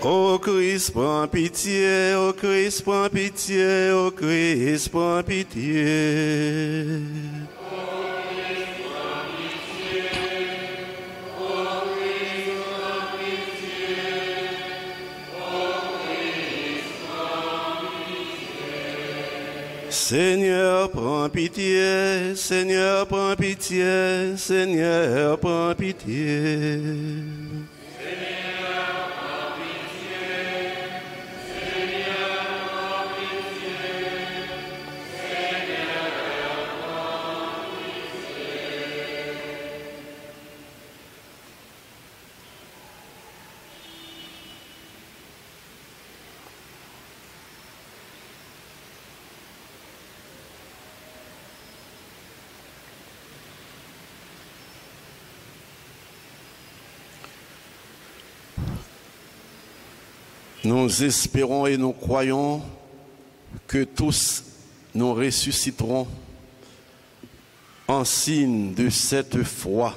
Ô Christ, prends pitié, ô Christ, prends pitié, ô Christ, prends pitié. Seigneur, prends pitié, Seigneur, prends pitié, Seigneur, prends pitié. Nous espérons et nous croyons que tous nous ressusciterons en signe de cette foi.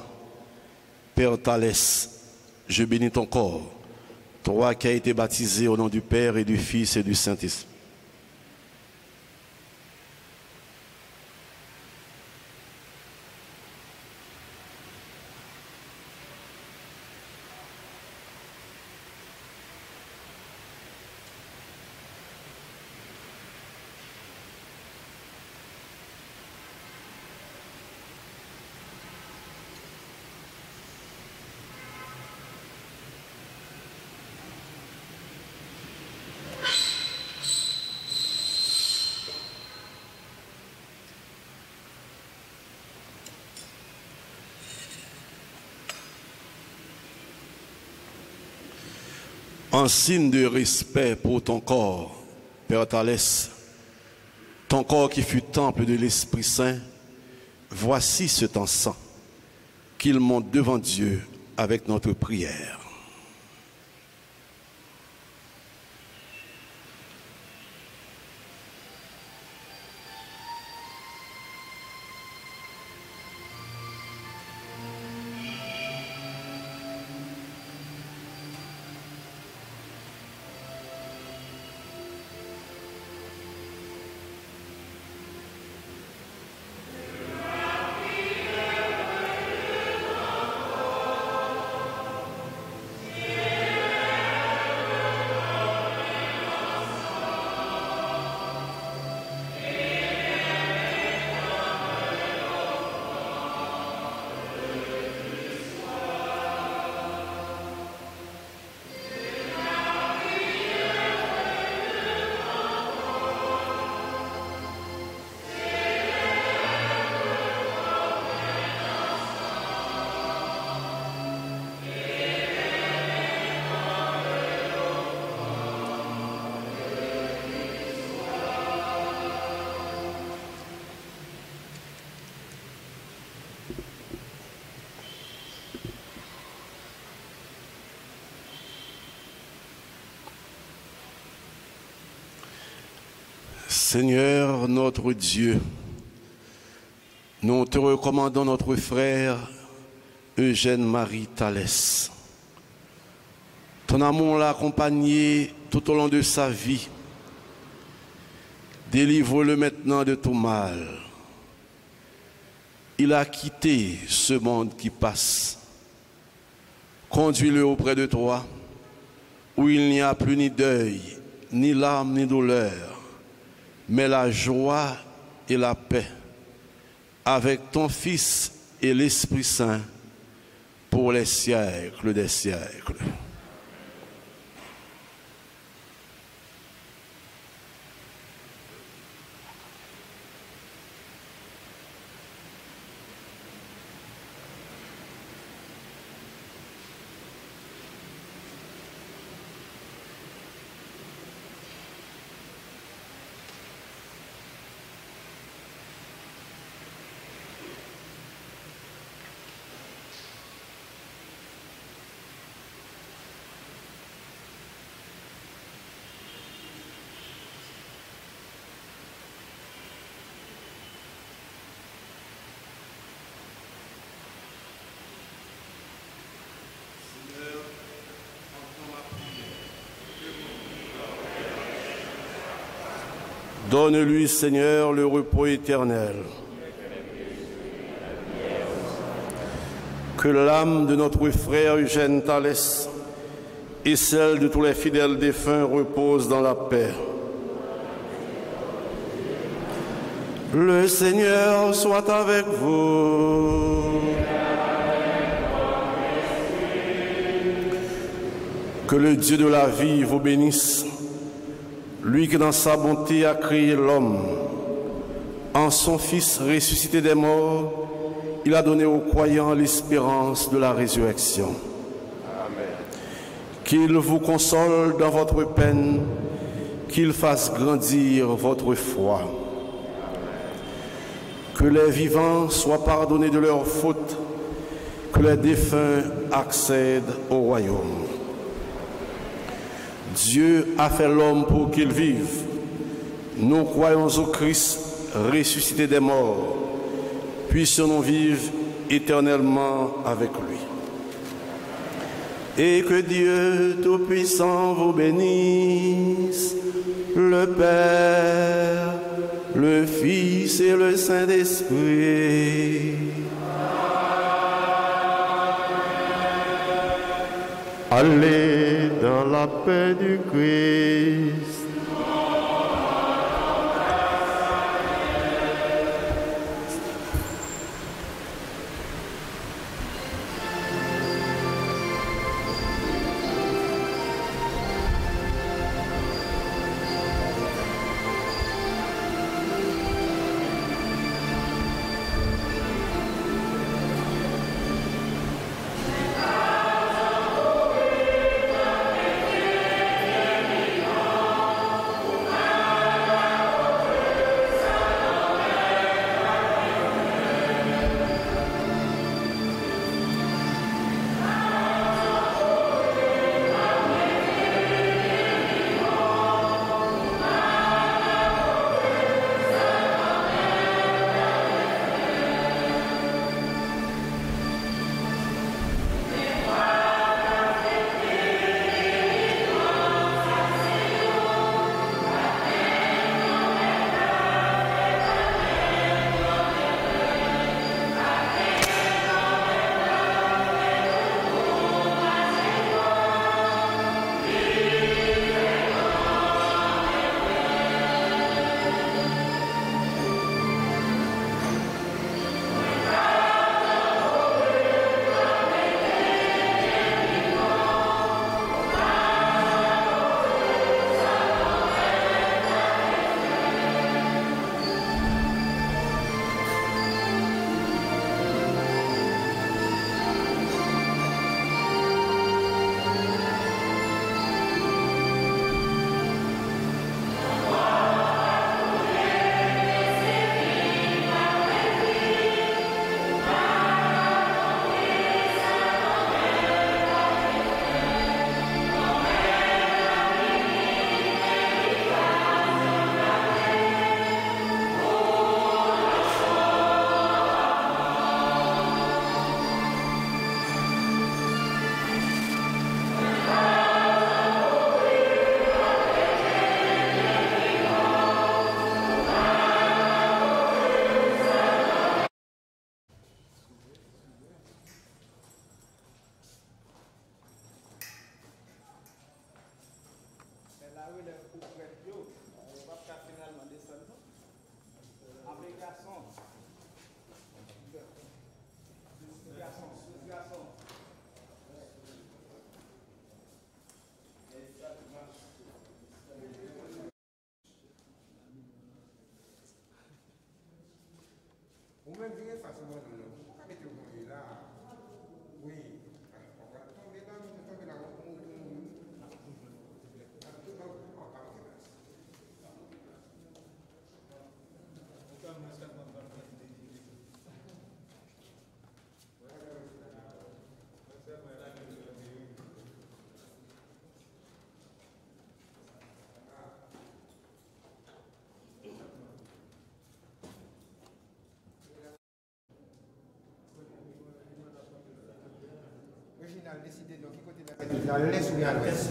Père Thalès, je bénis ton corps, toi qui as été baptisé au nom du Père et du Fils et du Saint-Esprit. En signe de respect pour ton corps, Père Thalès, ton corps qui fut temple de l'Esprit Saint, voici ce temps saint qu'il monte devant Dieu avec notre prière. Seigneur notre Dieu, nous te recommandons notre frère Eugène Marie Thalès. Ton amour l'a accompagné tout au long de sa vie. Délivre-le maintenant de tout mal. Il a quitté ce monde qui passe. Conduis-le auprès de toi, où il n'y a plus ni deuil, ni larmes, ni douleur mais la joie et la paix avec ton Fils et l'Esprit Saint pour les siècles des siècles. Donne-lui, Seigneur, le repos éternel. Que l'âme de notre frère Eugène Thalès et celle de tous les fidèles défunts repose dans la paix. Le Seigneur soit avec vous. Que le Dieu de la vie vous bénisse, lui qui dans sa bonté a créé l'homme. En son Fils ressuscité des morts, il a donné aux croyants l'espérance de la résurrection. Qu'il vous console dans votre peine, qu'il fasse grandir votre foi. Que les vivants soient pardonnés de leurs fautes, que les défunts accèdent au royaume. Dieu a fait l'homme pour qu'il vive. Nous croyons au Christ ressuscité des morts. Puissions-nous vivre éternellement avec lui. Et que Dieu Tout-Puissant vous bénisse, le Père, le Fils et le Saint-Esprit. Allez dans la paix du Christ. Même bien facilement a décidé de qui côté la mettre à l'est ou bien à l'ouest?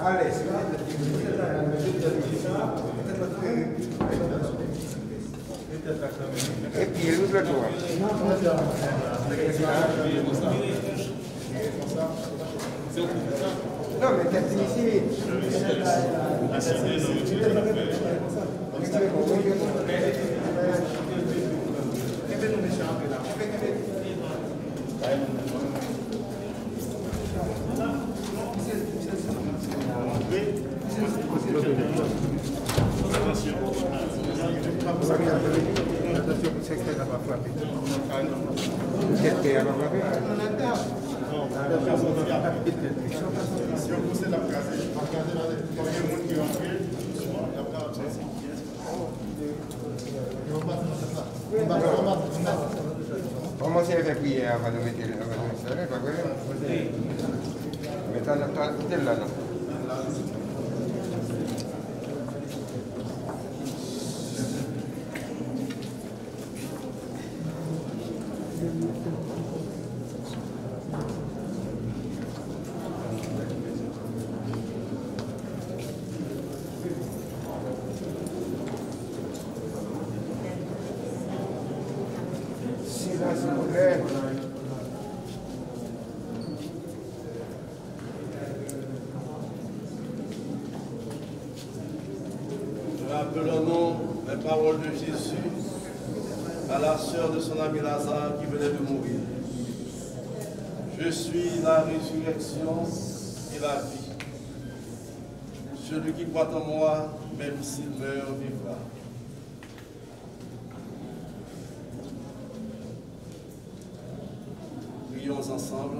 À l'est. Et puis le tour. Non, mais t'es ici. Attention, c'est que ça va frapper. Qu'est-ce qu'il va frapper Comment c'est fait prier avant de mettre le avant de mettre le pas vrai Mais t'as t'as t'es là non Silence, s'il vous plaît. Rappelons les paroles de Jésus à la sœur de son ami Lazare qui venait de mourir. Je suis la résurrection et la vie. Celui qui croit en moi, même s'il meurt, vivra. Prions ensemble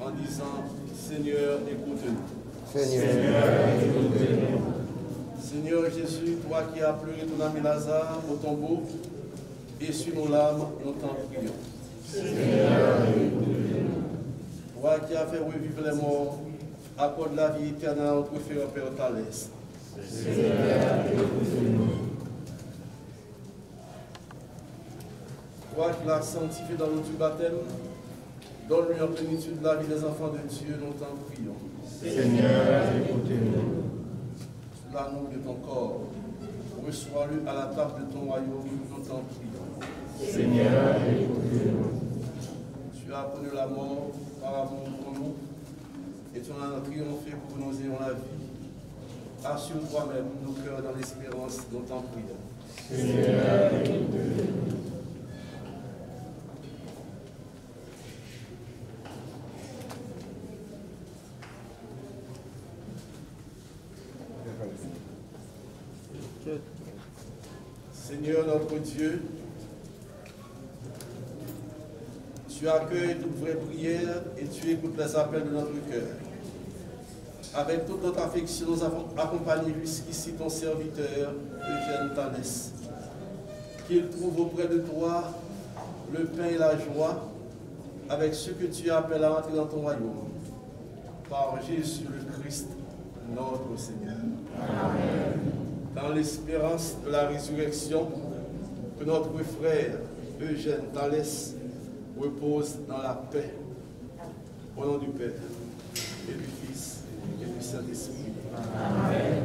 en disant Seigneur, écoute-nous. Seigneur Jésus, toi qui as pleuré ton ami Lazare au tombeau, essuie nos larmes, nous t'en prions. Toi qui as fait revivre les morts, accorde la vie éternelle à notre frère Père Thalès. Toi qui l'as sanctifié dans du baptême, donne-lui en plénitude la vie des enfants de Dieu, nous t'en prions. Sous l'amour de ton corps, reçois-le à la table de ton royaume, nous t'en prions. Tu as connu la mort par amour et tu en as triomphé pour nous ayons la vie. Assure toi-même nos cœurs dans l'espérance, nous t'en prions. Seigneur notre Dieu, tu accueilles toute vraie prière et tu écoutes les appels de notre cœur. Avec toute notre affection, nous avons accompagné jusqu'ici ton serviteur, Eugène Thalès. Qu'il trouve auprès de toi le pain et la joie avec ce que tu appelles à entrer dans ton royaume. Par Jésus le Christ, notre Seigneur. Dans l'espérance de la résurrection, que notre frère Eugène Thalès repose dans la paix. Au nom du Père et du Fils et du Saint-Esprit.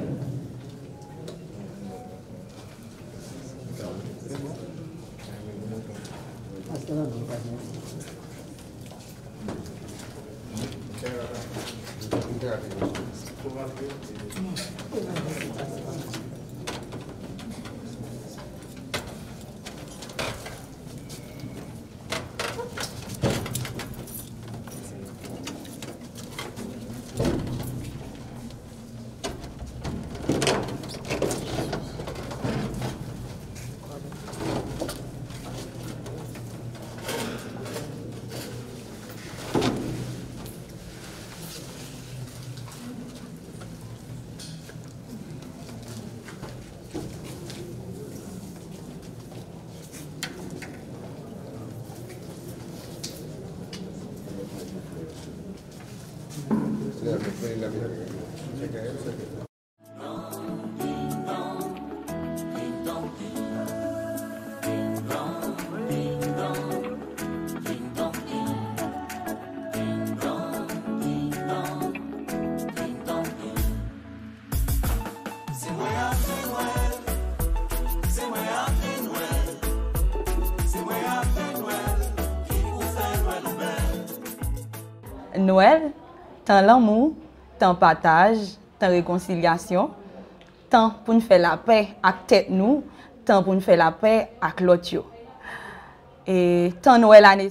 Noël, tan l'amou, tan pataj, tan rekonsilyasyon, tan pou nou fè la pè ak tèt nou, tan pou nou fè la pè ak lot yo. E tan Noël anè.